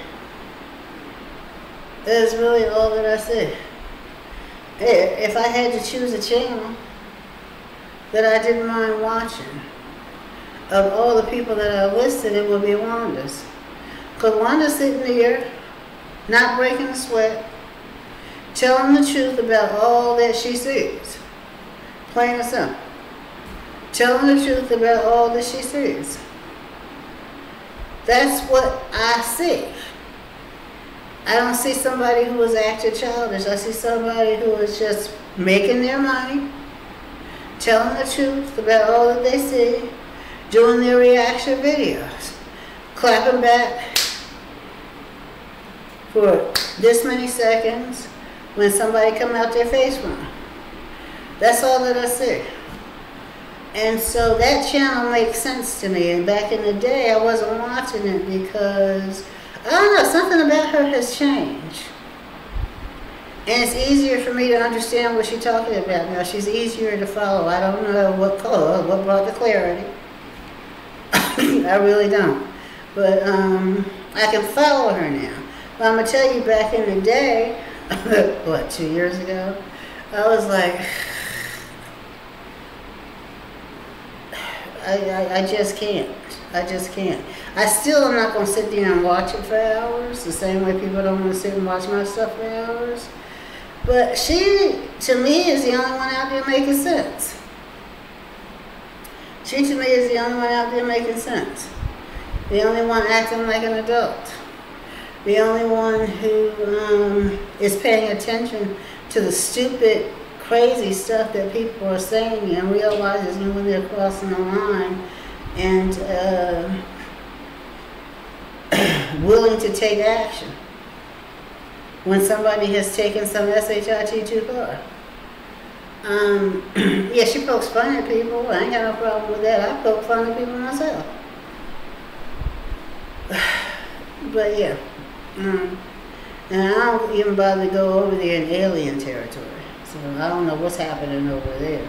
That's really all that I see if I had to choose a channel that I didn't mind watching, of all the people that are listed, it would be Wanda's. Because Wanda's sitting there, not breaking a sweat, telling the truth about all that she sees. Plain and simple. Telling the truth about all that she sees. That's what I see. I don't see somebody who is acting childish. I see somebody who is just making their money, telling the truth about all that they see, doing their reaction videos, clapping back for this many seconds when somebody come out their face wrong. That's all that I see. And so that channel makes sense to me. And back in the day, I wasn't watching it because I don't know, something about her has changed. And it's easier for me to understand what she's talking about now. She's easier to follow. I don't know what color, what brought the clarity. I really don't. But um, I can follow her now. But I'm going to tell you, back in the day, *laughs* what, two years ago, I was like, *sighs* I, I, I just can't. I just can't. I still am not going to sit there and watch it for hours, the same way people don't want to sit and watch my stuff for hours. But she, to me, is the only one out there making sense. To me, is the only one out there making sense. The only one acting like an adult. The only one who um, is paying attention to the stupid, crazy stuff that people are saying and realizes when they're crossing the line and uh, *clears throat* willing to take action when somebody has taken some SHIT too far. Um, *clears throat* yeah, she pokes fun at people. I ain't got no problem with that. I poke fun at people myself. *sighs* but yeah. Um, and I don't even bother to go over there in alien territory. So I don't know what's happening over there.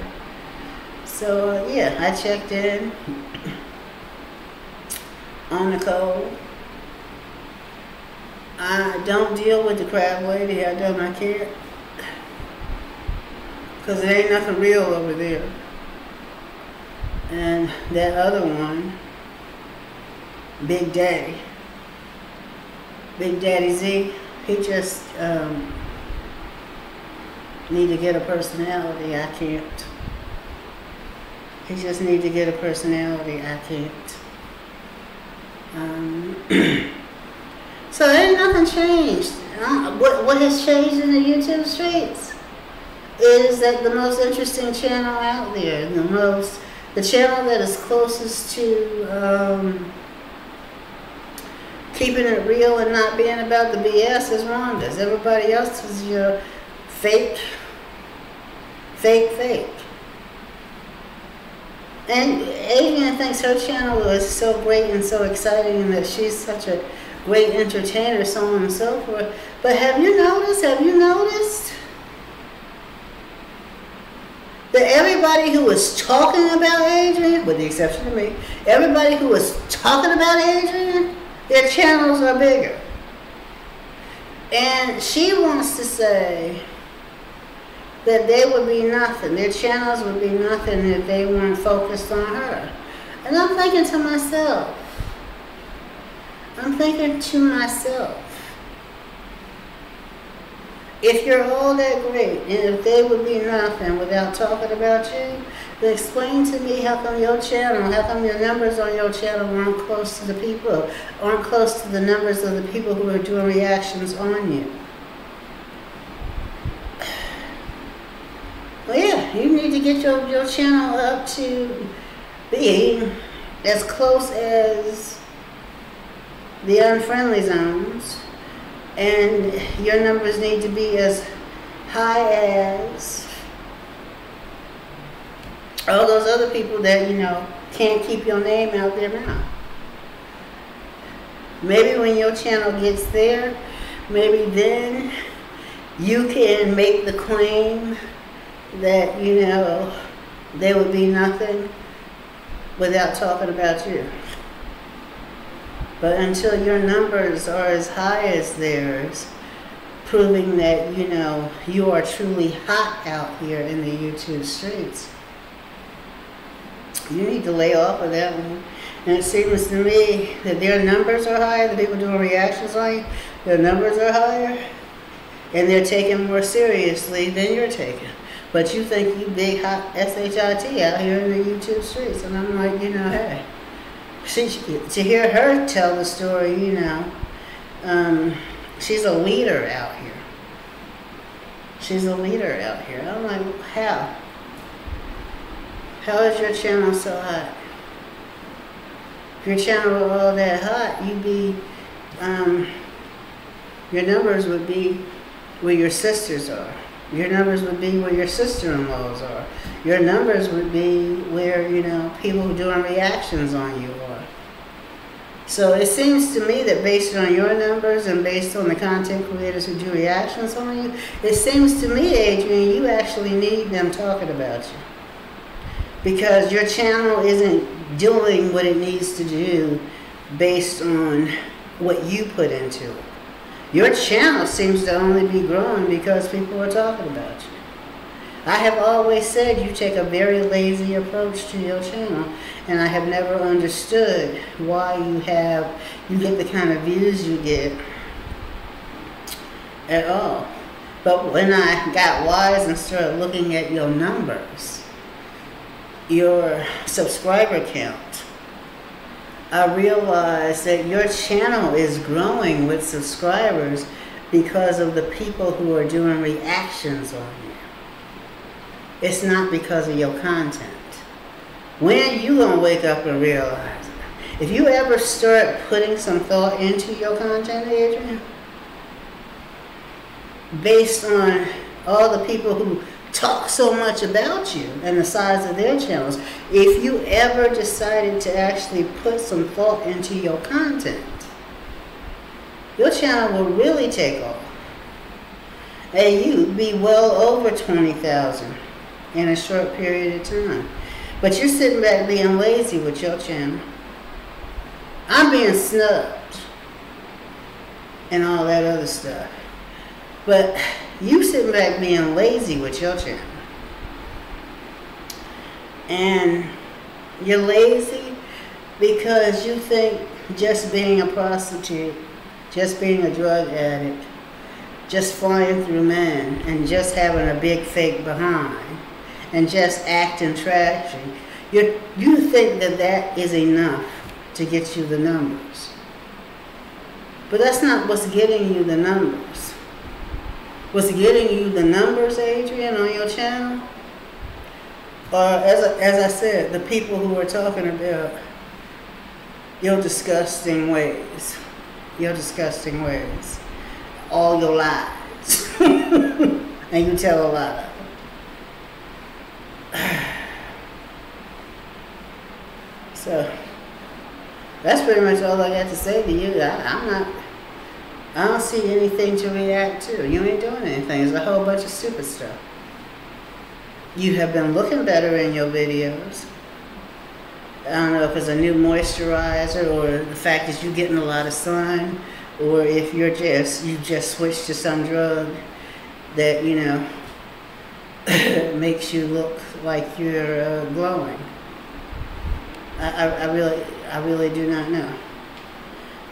So uh, yeah, I checked in *clears throat* on Nicole. I don't deal with the crab lady. I don't. I can't. Cause it ain't nothing real over there. And that other one, Big Daddy. Big Daddy Z, he just um, need to get a personality. I can't. He just need to get a personality. I can't. Um, *clears throat* so ain't nothing changed. Uh, what what has changed in the YouTube streets is that the most interesting channel out there, the most the channel that is closest to um, keeping it real and not being about the BS is Rhonda's. Everybody else is your fake, fake, fake. And Adrienne thinks her channel is so great and so exciting and that she's such a great entertainer, so on and so forth. But have you noticed, have you noticed everybody who was talking about Adrian, with the exception of me, everybody who was talking about Adrian, their channels are bigger. And she wants to say that they would be nothing, their channels would be nothing if they weren't focused on her. And I'm thinking to myself, I'm thinking to myself, if you're all that great, and if they would be nothing without talking about you, then explain to me how come your channel, how come your numbers on your channel aren't close to the people, aren't close to the numbers of the people who are doing reactions on you. Well, yeah, you need to get your, your channel up to being as close as the unfriendly zones and your numbers need to be as high as all those other people that you know can't keep your name out there now. Maybe when your channel gets there, maybe then you can make the claim that you know they would be nothing without talking about you. But until your numbers are as high as theirs, proving that, you know, you are truly hot out here in the YouTube streets, you need to lay off of that one. And it seems to me that their numbers are higher, the people doing reactions on you, their numbers are higher, and they're taken more seriously than you're taken. But you think you big hot SHIT out here in the YouTube streets, and I'm like, you know, hey she, to hear her tell the story, you know, um, she's a leader out here. She's a leader out here. I'm like, how? How is your channel so hot? If your channel were all that hot, you'd be, um, your numbers would be where your sisters are. Your numbers would be where your sister-in-laws are. Your numbers would be where, you know, people who doing reactions on you are. So it seems to me that based on your numbers and based on the content creators who do reactions on you, it seems to me, Adrian, you actually need them talking about you. Because your channel isn't doing what it needs to do based on what you put into it. Your channel seems to only be growing because people are talking about you. I have always said you take a very lazy approach to your channel, and I have never understood why you have you get the kind of views you get at all. But when I got wise and started looking at your numbers, your subscriber count, I realized that your channel is growing with subscribers because of the people who are doing reactions on you. It's not because of your content. When you to wake up and realize it? If you ever start putting some thought into your content, Adrian, based on all the people who talk so much about you and the size of their channels. If you ever decided to actually put some thought into your content, your channel will really take off. And you'd be well over 20,000 in a short period of time. But you're sitting back being lazy with your channel. I'm being snubbed and all that other stuff. But you sitting back being lazy with your channel. And you're lazy because you think just being a prostitute, just being a drug addict, just flying through men, and just having a big fake behind, and just acting trashy, you you think that that is enough to get you the numbers. But that's not what's getting you the numbers. What's getting you the numbers, Adrian, on your channel? Or as as I said, the people who are talking about your disgusting ways, your disgusting ways, all your lies, *laughs* and you tell a them. *sighs* So that's pretty much all I got to say to you. I, I'm not. I don't see anything to react to. You ain't doing anything. It's a whole bunch of stupid stuff. You have been looking better in your videos. I don't know if it's a new moisturizer or the fact that you're getting a lot of sun or if you're just you just switched to some drug that you know *coughs* makes you look like you're uh, glowing. I, I, I really I really do not know.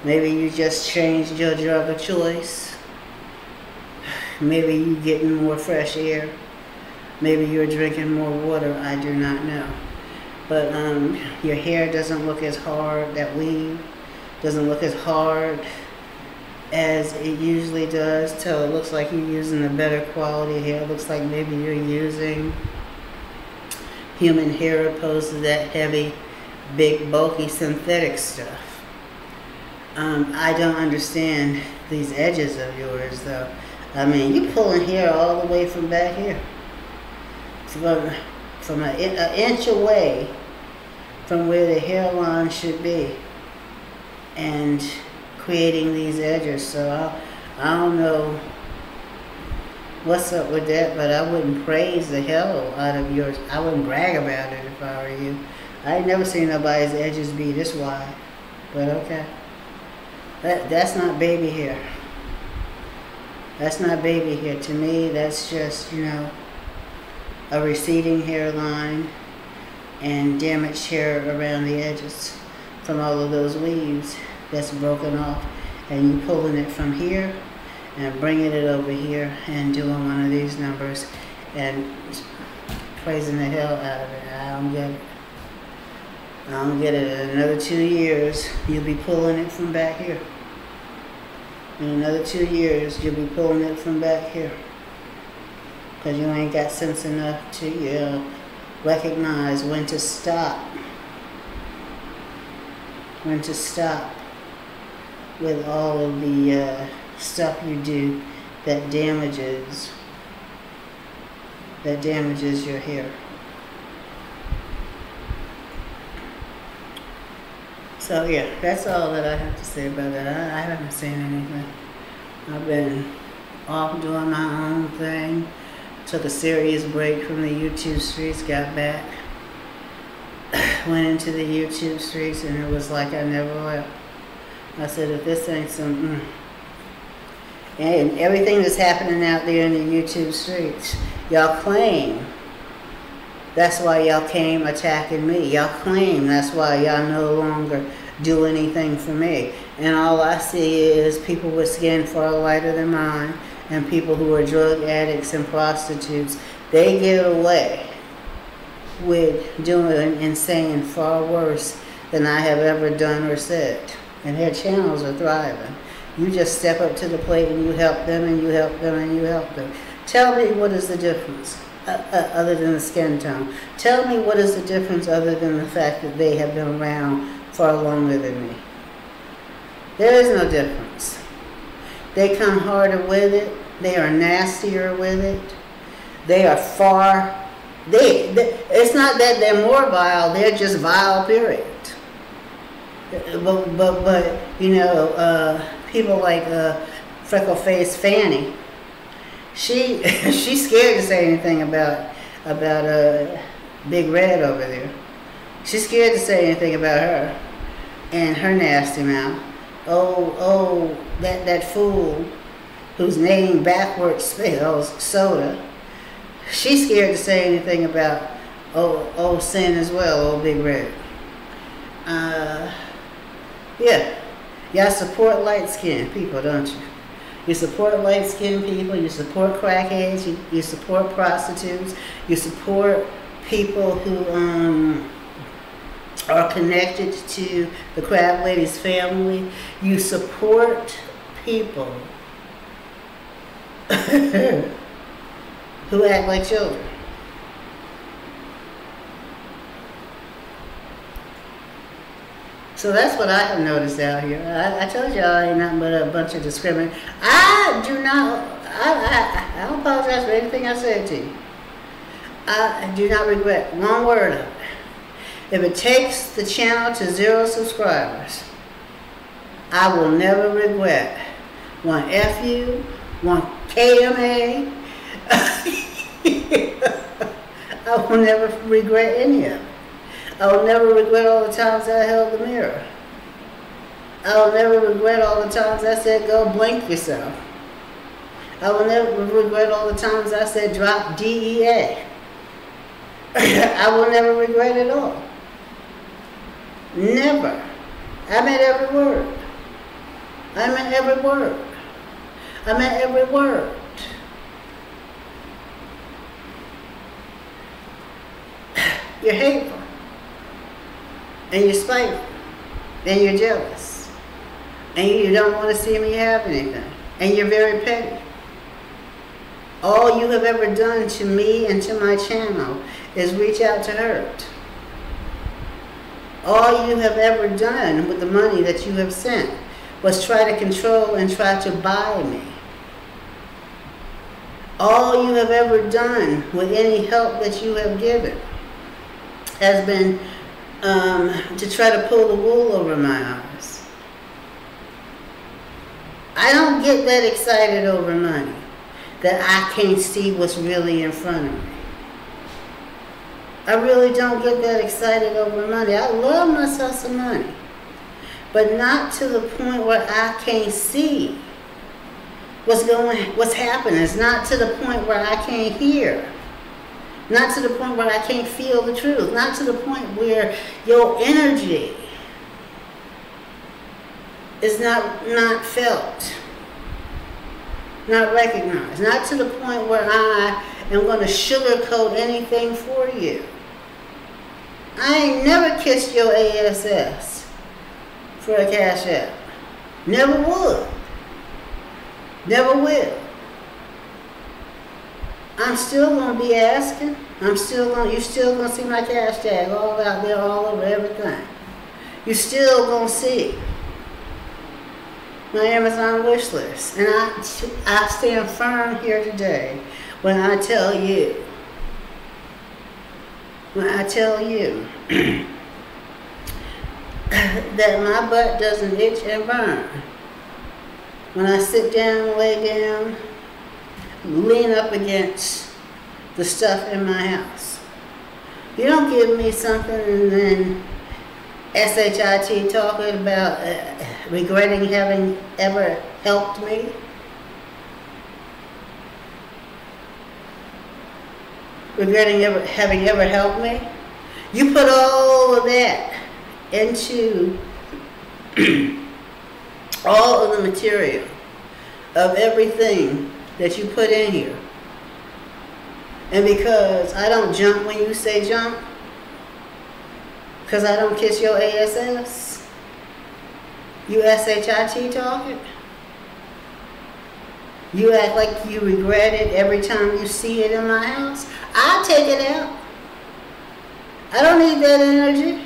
Maybe you just changed your drug of choice. Maybe you're getting more fresh air. Maybe you're drinking more water. I do not know. But um, your hair doesn't look as hard. That weave doesn't look as hard as it usually does. So it looks like you're using a better quality hair. It looks like maybe you're using human hair opposed to that heavy big, bulky synthetic stuff. Um, I don't understand these edges of yours, though. I mean, you're pulling hair all the way from back here. From, from an inch away from where the hairline should be. And creating these edges. So I, I don't know what's up with that, but I wouldn't praise the hell out of yours. I wouldn't brag about it if I were you. I ain't never seen nobody's edges be this wide. But okay. That that's not baby hair. That's not baby hair. To me, that's just, you know, a receding hairline and damaged hair around the edges from all of those leaves that's broken off. And you pulling it from here and bringing it over here and doing one of these numbers and praising the hell out of it. I don't get it. I don't get it. In another two years, you'll be pulling it from back here. In another two years, you'll be pulling it from back here. Because you ain't got sense enough to you know, recognize when to stop. When to stop with all of the uh, stuff you do that damages that damages your hair. So yeah, that's all that I have to say about that. I, I haven't seen anything. I've been off doing my own thing. Took a serious break from the YouTube streets, got back, *sighs* went into the YouTube streets, and it was like I never left. I said, if this ain't some, mm. And everything that's happening out there in the YouTube streets, y'all claim that's why y'all came attacking me. Y'all claim that's why y'all no longer do anything for me. And all I see is people with skin far lighter than mine and people who are drug addicts and prostitutes. They get away with doing and saying far worse than I have ever done or said. And their channels are thriving. You just step up to the plate and you help them and you help them and you help them. Tell me what is the difference? uh, uh, other than the skin tone. Tell me what is the difference other than the fact that they have been around far longer than me. There is no difference. They come harder with it. They are nastier with it. They are far. They, they it's not that they're more vile. They're just vile. Period. But but but you know uh, people like uh, freckle faced Fanny she *laughs* she's scared to say anything about about uh, Big Red over there. She's scared to say anything about her and her nasty mouth. Oh, oh, that, that fool whose name backwards spells soda. She's scared to say anything about oh, oh sin as well, old Big Red. Uh, yeah, y'all support light skinned people, don't you? You support light skinned people, you support crackheads, you, you support prostitutes, you support people who um, are connected to the Crab Ladies family. You support people *coughs* who act like children. So that's what I have noticed out here. I, I told y'all I ain't nothing but a bunch of discrimination. I do not, I, I, I apologize for anything I said to you. I do not regret one word of it. If it takes the channel to zero subscribers, I will never regret one FU, one KMA. *laughs* I will never regret any of it. I will never regret all the times I held the mirror. I will never regret all the times I said, go blank yourself. I will never regret all the times I said, drop DEA. *laughs* I will never regret it all. Never. I meant every word. I meant every word. I meant every word. *sighs* You're hateful. And you're spiteful. And you're jealous. And you don't want to see me have anything. And you're very petty. All you have ever done to me and to my channel is reach out to hurt. All you have ever done with the money that you have sent was try to control and try to buy me. All you have ever done with any help that you have given has been um, to try to pull the wool over my eyes. I don't get that excited over money that I can't see what's really in front of me. I really don't get that excited over money. I love myself some money. But not to the point where I can't see what's going what's happening. It's not to the point where I can't hear. Not to the point where I can't feel the truth. Not to the point where your energy is not not felt. Not recognized. Not to the point where I am going to sugarcoat anything for you. I ain't never kissed your ASS for a cash app. Never would. Never will. I'm still gonna be asking. I'm still gonna You're still gonna see my cash tag all out there all over everything. You're still gonna see my Amazon wish list. And I I stand firm here today when I tell you when I tell you *clears throat* that my butt doesn't itch and burn, when I sit down, lay down, lean up against the stuff in my house. You don't give me something and then SHIT talking about uh, regretting having ever helped me. regretting ever, having ever helped me. You put all of that into *clears throat* all of the material of everything that you put in here. And because I don't jump when you say jump, because I don't kiss your ASS, you SHIT talking, you act like you regret it every time you see it in my house. I'll take it out. I don't need that energy.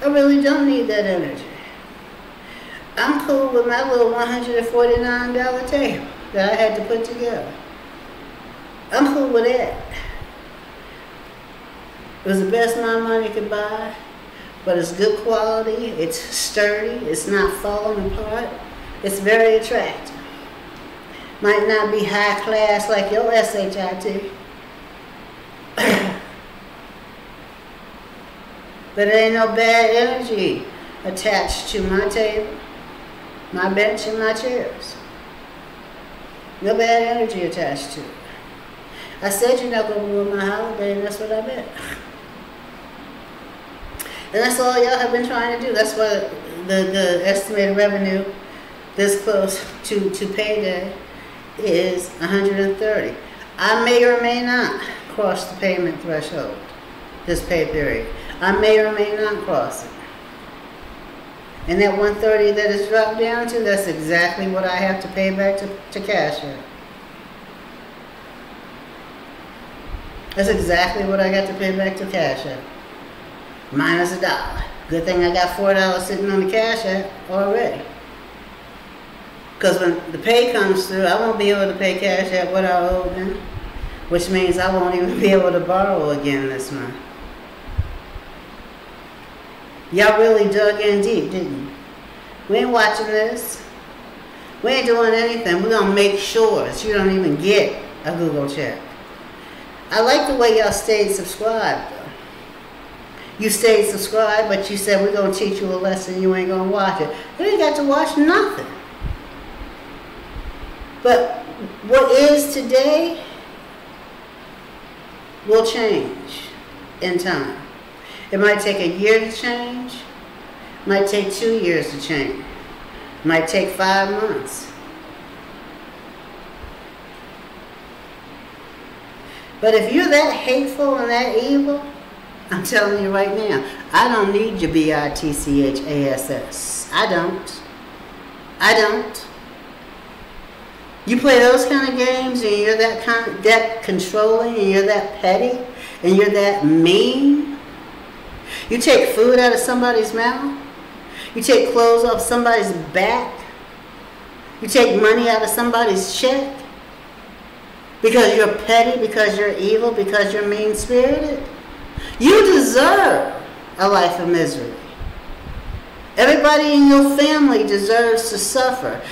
I really don't need that energy. I'm cool with my little $149 table that I had to put together. I'm cool with that. It was the best my money could buy, but it's good quality, it's sturdy, it's not falling apart, it's very attractive. Might not be high class like your SHIT, *coughs* But it ain't no bad energy attached to my table, my bench, and my chairs. No bad energy attached to it. I said you're not gonna ruin my holiday, and that's what I meant. And that's all y'all have been trying to do. That's why the, the estimated revenue this close to, to payday is 130. I may or may not cross the payment threshold this pay period. I may or may not cross it. And that 130 that is dropped down to, that's exactly what I have to pay back to, to cash App. That's exactly what I got to pay back to Cash App. Minus a dollar. Good thing I got four dollars sitting on the Cash App already. Because when the pay comes through, I won't be able to pay Cash App what I owe them. Which means I won't even be able to borrow again this month. Y'all really dug in deep, didn't you? We ain't watching this. We ain't doing anything. We're going to make sure that you don't even get a Google check. I like the way y'all stayed subscribed, though. You stayed subscribed, but you said we're going to teach you a lesson. You ain't going to watch it. You ain't got to watch nothing. But what is today will change in time. It might take a year to change. It might take two years to change. It might take five months. But if you're that hateful and that evil, I'm telling you right now, I don't need your B-I-T-C-H-A-S-S. I don't. I don't. You play those kind of games and you're that kind that controlling and you're that petty and you're that mean. You take food out of somebody's mouth. You take clothes off somebody's back. You take money out of somebody's check. Because you're petty, because you're evil, because you're mean spirited. You deserve a life of misery. Everybody in your family deserves to suffer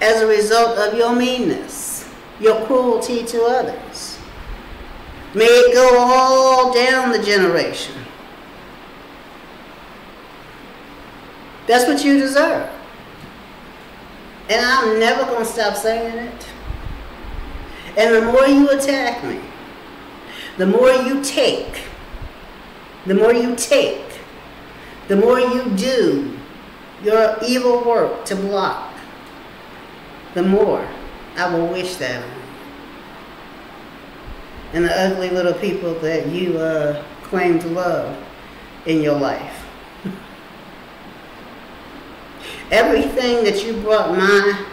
as a result of your meanness, your cruelty to others. May it go all down the generation. That's what you deserve. And I'm never going to stop saying it. And the more you attack me, the more you take, the more you take, the more you do your evil work to block, the more I will wish that. And the ugly little people that you uh, claim to love in your life. Everything that you brought my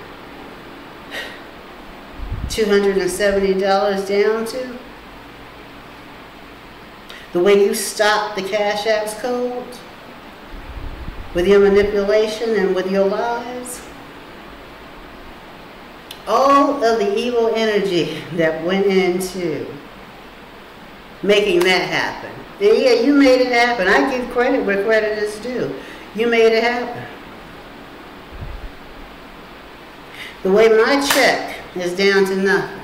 $270 down to? The way you stopped the Cash App's code? With your manipulation and with your lies? All of the evil energy that went into making that happen. And yeah, you made it happen. I give credit where credit is due. You made it happen. The way my check is down to nothing.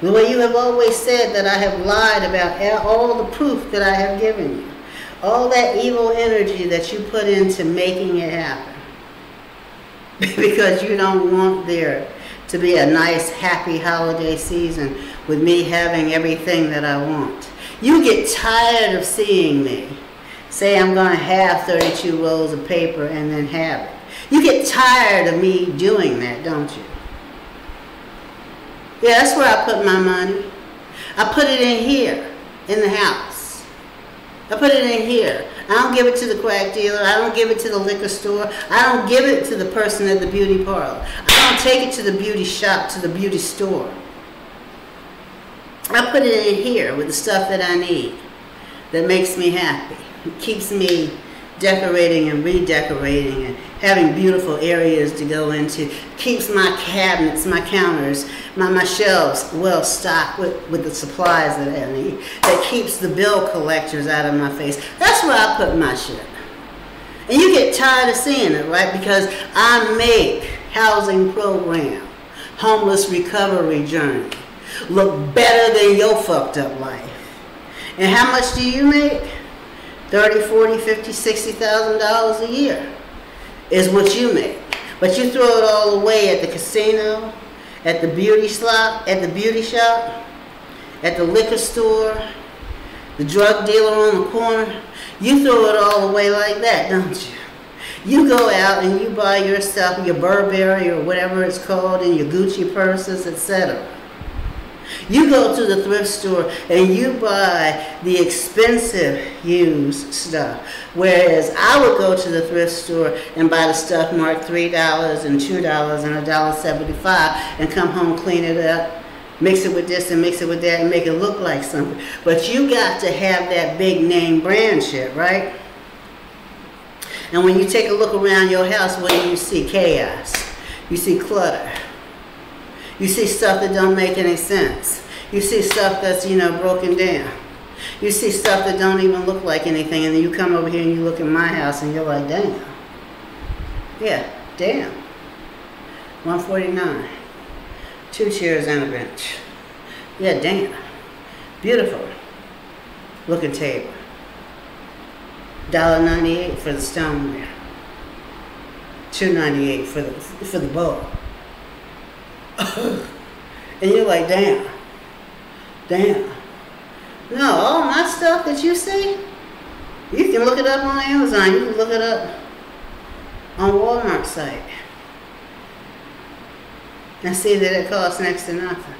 The way you have always said that I have lied about all the proof that I have given you. All that evil energy that you put into making it happen. *laughs* because you don't want there to be a nice, happy holiday season with me having everything that I want. You get tired of seeing me say I'm going to have 32 rolls of paper and then have it. You get tired of me doing that, don't you? Yeah, that's where I put my money. I put it in here, in the house. I put it in here. I don't give it to the crack dealer. I don't give it to the liquor store. I don't give it to the person at the beauty parlor. I don't take it to the beauty shop, to the beauty store. I put it in here with the stuff that I need that makes me happy. It keeps me decorating and redecorating and having beautiful areas to go into. Keeps my cabinets, my counters, my, my shelves well stocked with, with the supplies that I need. That keeps the bill collectors out of my face. That's where I put my shit. And you get tired of seeing it, right? Because I make housing program, homeless recovery journey, look better than your fucked up life. And how much do you make? 30, 40, 50, 60,000 dollars a year is what you make. But you throw it all away at the casino, at the beauty slot, at the beauty shop, at the liquor store, the drug dealer on the corner. You throw it all away like that, don't you? You go out and you buy yourself your Burberry or whatever it's called and your Gucci purses, etc. You go to the thrift store and you buy the expensive used stuff. Whereas I would go to the thrift store and buy the stuff marked $3 and $2 and $1.75 and come home, clean it up, mix it with this and mix it with that and make it look like something. But you got to have that big name brand shit, right? And when you take a look around your house, what do you see? Chaos. You see clutter. You see stuff that don't make any sense. You see stuff that's, you know, broken down. You see stuff that don't even look like anything, and then you come over here and you look in my house and you're like, damn. Yeah, damn. 149. Two chairs and a bench. Yeah, damn. Beautiful looking table. $1.98 for the stoneware. $2.98 for the for the bowl. *coughs* and you're like, damn. Damn. No, all my stuff that you see, you can look it up on Amazon. You can look it up on Walmart site. And see that it costs next to nothing.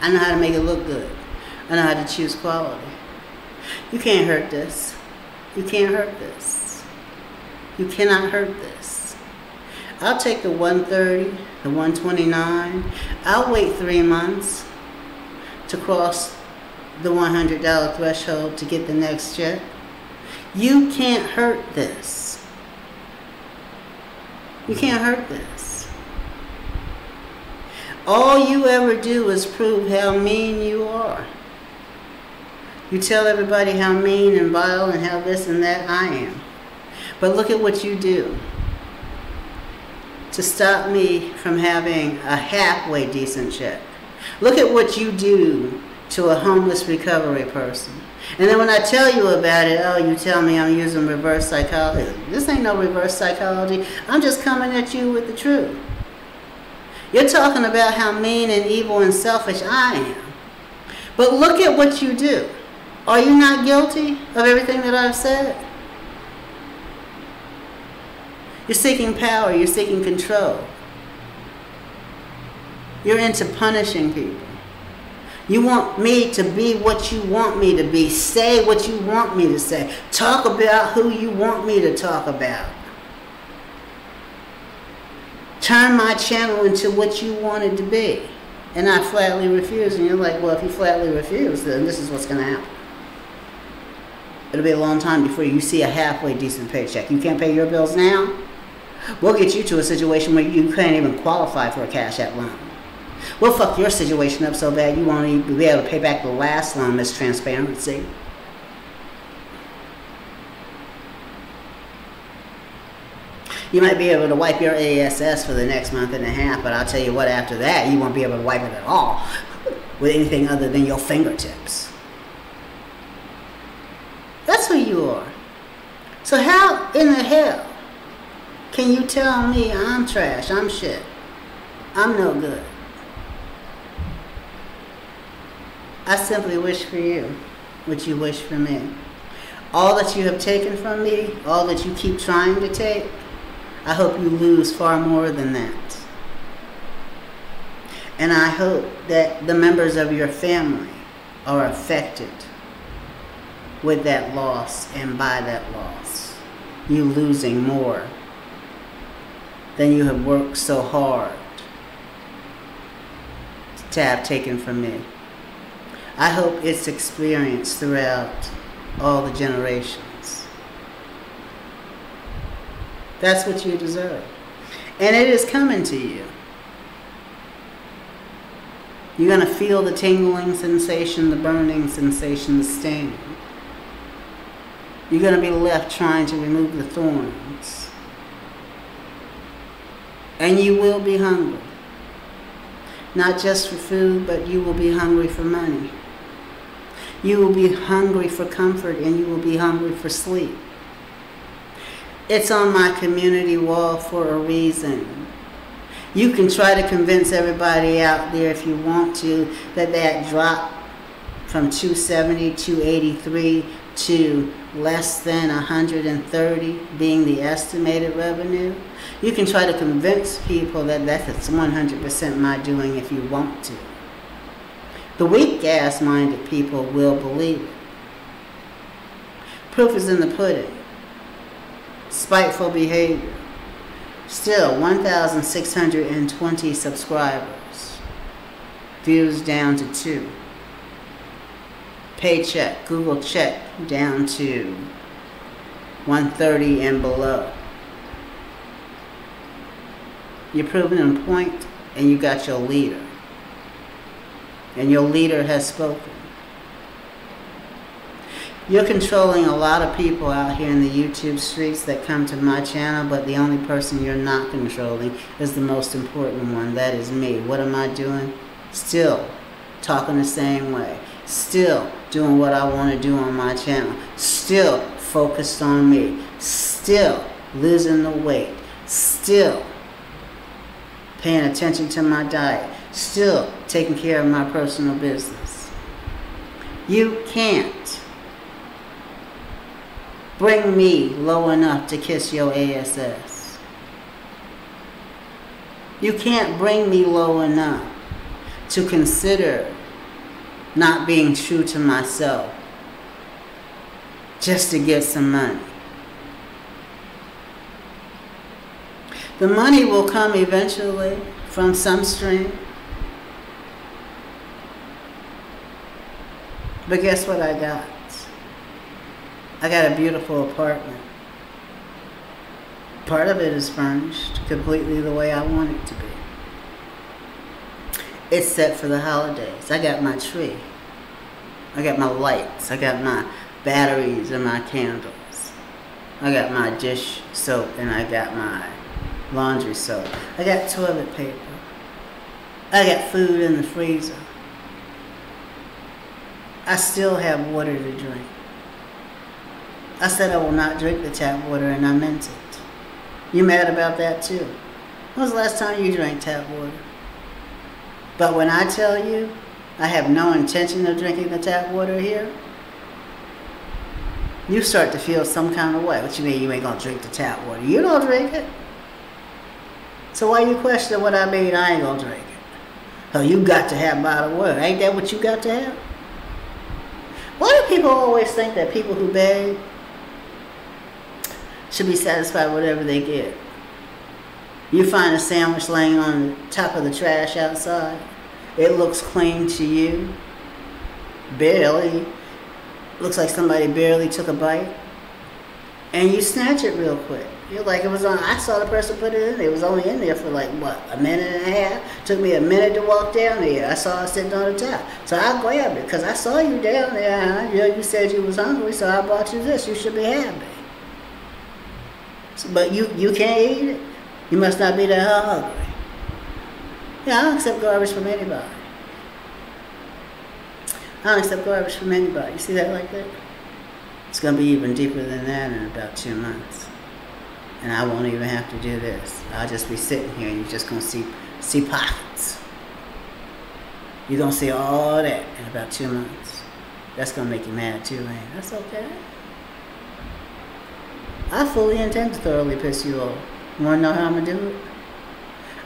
I know how to make it look good. I know how to choose quality. You can't hurt this. You can't hurt this. You cannot hurt this. I'll take the 130, the 129. I'll wait three months to cross the $100 threshold to get the next check. You can't hurt this. You can't hurt this. All you ever do is prove how mean you are. You tell everybody how mean and vile and how this and that I am. But look at what you do to stop me from having a halfway decent check. Look at what you do to a homeless recovery person. And then when I tell you about it, oh, you tell me I'm using reverse psychology. This ain't no reverse psychology. I'm just coming at you with the truth. You're talking about how mean and evil and selfish I am. But look at what you do. Are you not guilty of everything that I've said? You're seeking power, you're seeking control. You're into punishing people. You want me to be what you want me to be, say what you want me to say, talk about who you want me to talk about. Turn my channel into what you want it to be. And I flatly refuse. And you're like, well, if you flatly refuse, then this is what's going to happen. It'll be a long time before you see a halfway decent paycheck. You can't pay your bills now? We'll get you to a situation where you can't even qualify for a cash out loan. We'll fuck your situation up so bad you won't even be able to pay back the last loan, Miss Transparency. You might be able to wipe your ASS for the next month and a half, but I'll tell you what, after that, you won't be able to wipe it at all with anything other than your fingertips. That's who you are. So how in the hell can you tell me I'm trash, I'm shit, I'm no good? I simply wish for you what you wish for me. All that you have taken from me, all that you keep trying to take, I hope you lose far more than that. And I hope that the members of your family are affected with that loss and by that loss. You losing more than you have worked so hard to have taken from me. I hope it's experienced throughout all the generations. That's what you deserve. And it is coming to you. You're going to feel the tingling sensation, the burning sensation, the sting. You're going to be left trying to remove the thorns. And you will be hungry. not just for food, but you will be hungry for money. You will be hungry for comfort and you will be hungry for sleep. It's on my community wall for a reason. You can try to convince everybody out there if you want to that that drop from 270, 283 to less than 130 being the estimated revenue. You can try to convince people that that's 100% my doing if you want to. The weak ass minded people will believe it. Proof is in the pudding. Spiteful behavior. Still 1,620 subscribers. Views down to two. Paycheck, Google check down to 130 and below. You're proving a point and you got your leader. And your leader has spoken. You're controlling a lot of people out here in the YouTube streets that come to my channel, but the only person you're not controlling is the most important one. That is me. What am I doing? Still talking the same way. Still doing what I want to do on my channel. Still focused on me. Still losing the weight. Still paying attention to my diet. Still taking care of my personal business. You can't bring me low enough to kiss your ASS. You can't bring me low enough to consider not being true to myself just to get some money. The money will come eventually from some stream. But guess what I got? I got a beautiful apartment. Part of it is furnished completely the way I want it to be. It's set for the holidays. I got my tree. I got my lights. I got my batteries and my candles. I got my dish soap and I got my laundry soap. I got toilet paper. I got food in the freezer. I still have water to drink. I said I will not drink the tap water and I meant it. You mad about that too? When was the last time you drank tap water? But when I tell you I have no intention of drinking the tap water here, you start to feel some kind of way. What you mean you ain't gonna drink the tap water? You don't drink it. So why you question what I mean I ain't gonna drink it? Oh, you got to have bottled water. Ain't that what you got to have? Why do people always think that people who beg should be satisfied with whatever they get? You find a sandwich laying on the top of the trash outside. It looks clean to you. Barely. Looks like somebody barely took a bite. And you snatch it real quick. You're like, it was on, I saw the person put it in there. It was only in there for like, what, a minute and a half? Took me a minute to walk down there. I saw it sitting on the top. So I grabbed it because I saw you down there. You, know, you said you was hungry, so I bought you this. You should be happy. So, but you, you can't eat it. You must not be that hungry. Yeah, I don't accept garbage from anybody. I don't accept garbage from anybody. You see that like that? It's going to be even deeper than that in about two months. And I won't even have to do this. I'll just be sitting here and you're just going to see, see pockets. You're going to see all that in about two months. That's going to make you mad too, man. That's okay. I fully intend to thoroughly piss you off. You want to know how I'm to do it?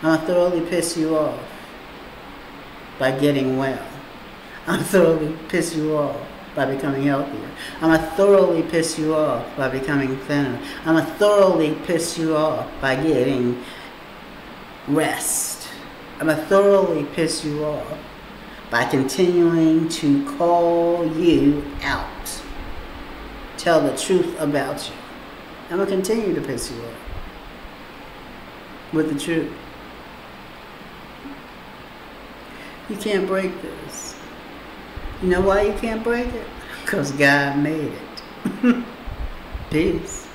I'm to thoroughly piss you off by getting well. I'm thoroughly piss you off by becoming healthier. I'm to thoroughly piss you off by becoming thinner. I'm to thoroughly piss you off by getting rest. I'm to thoroughly piss you off by continuing to call you out. Tell the truth about you. I'm going to continue to piss you off with the truth. You can't break this. You know why you can't break it? *laughs* Because God made it. *laughs* Peace.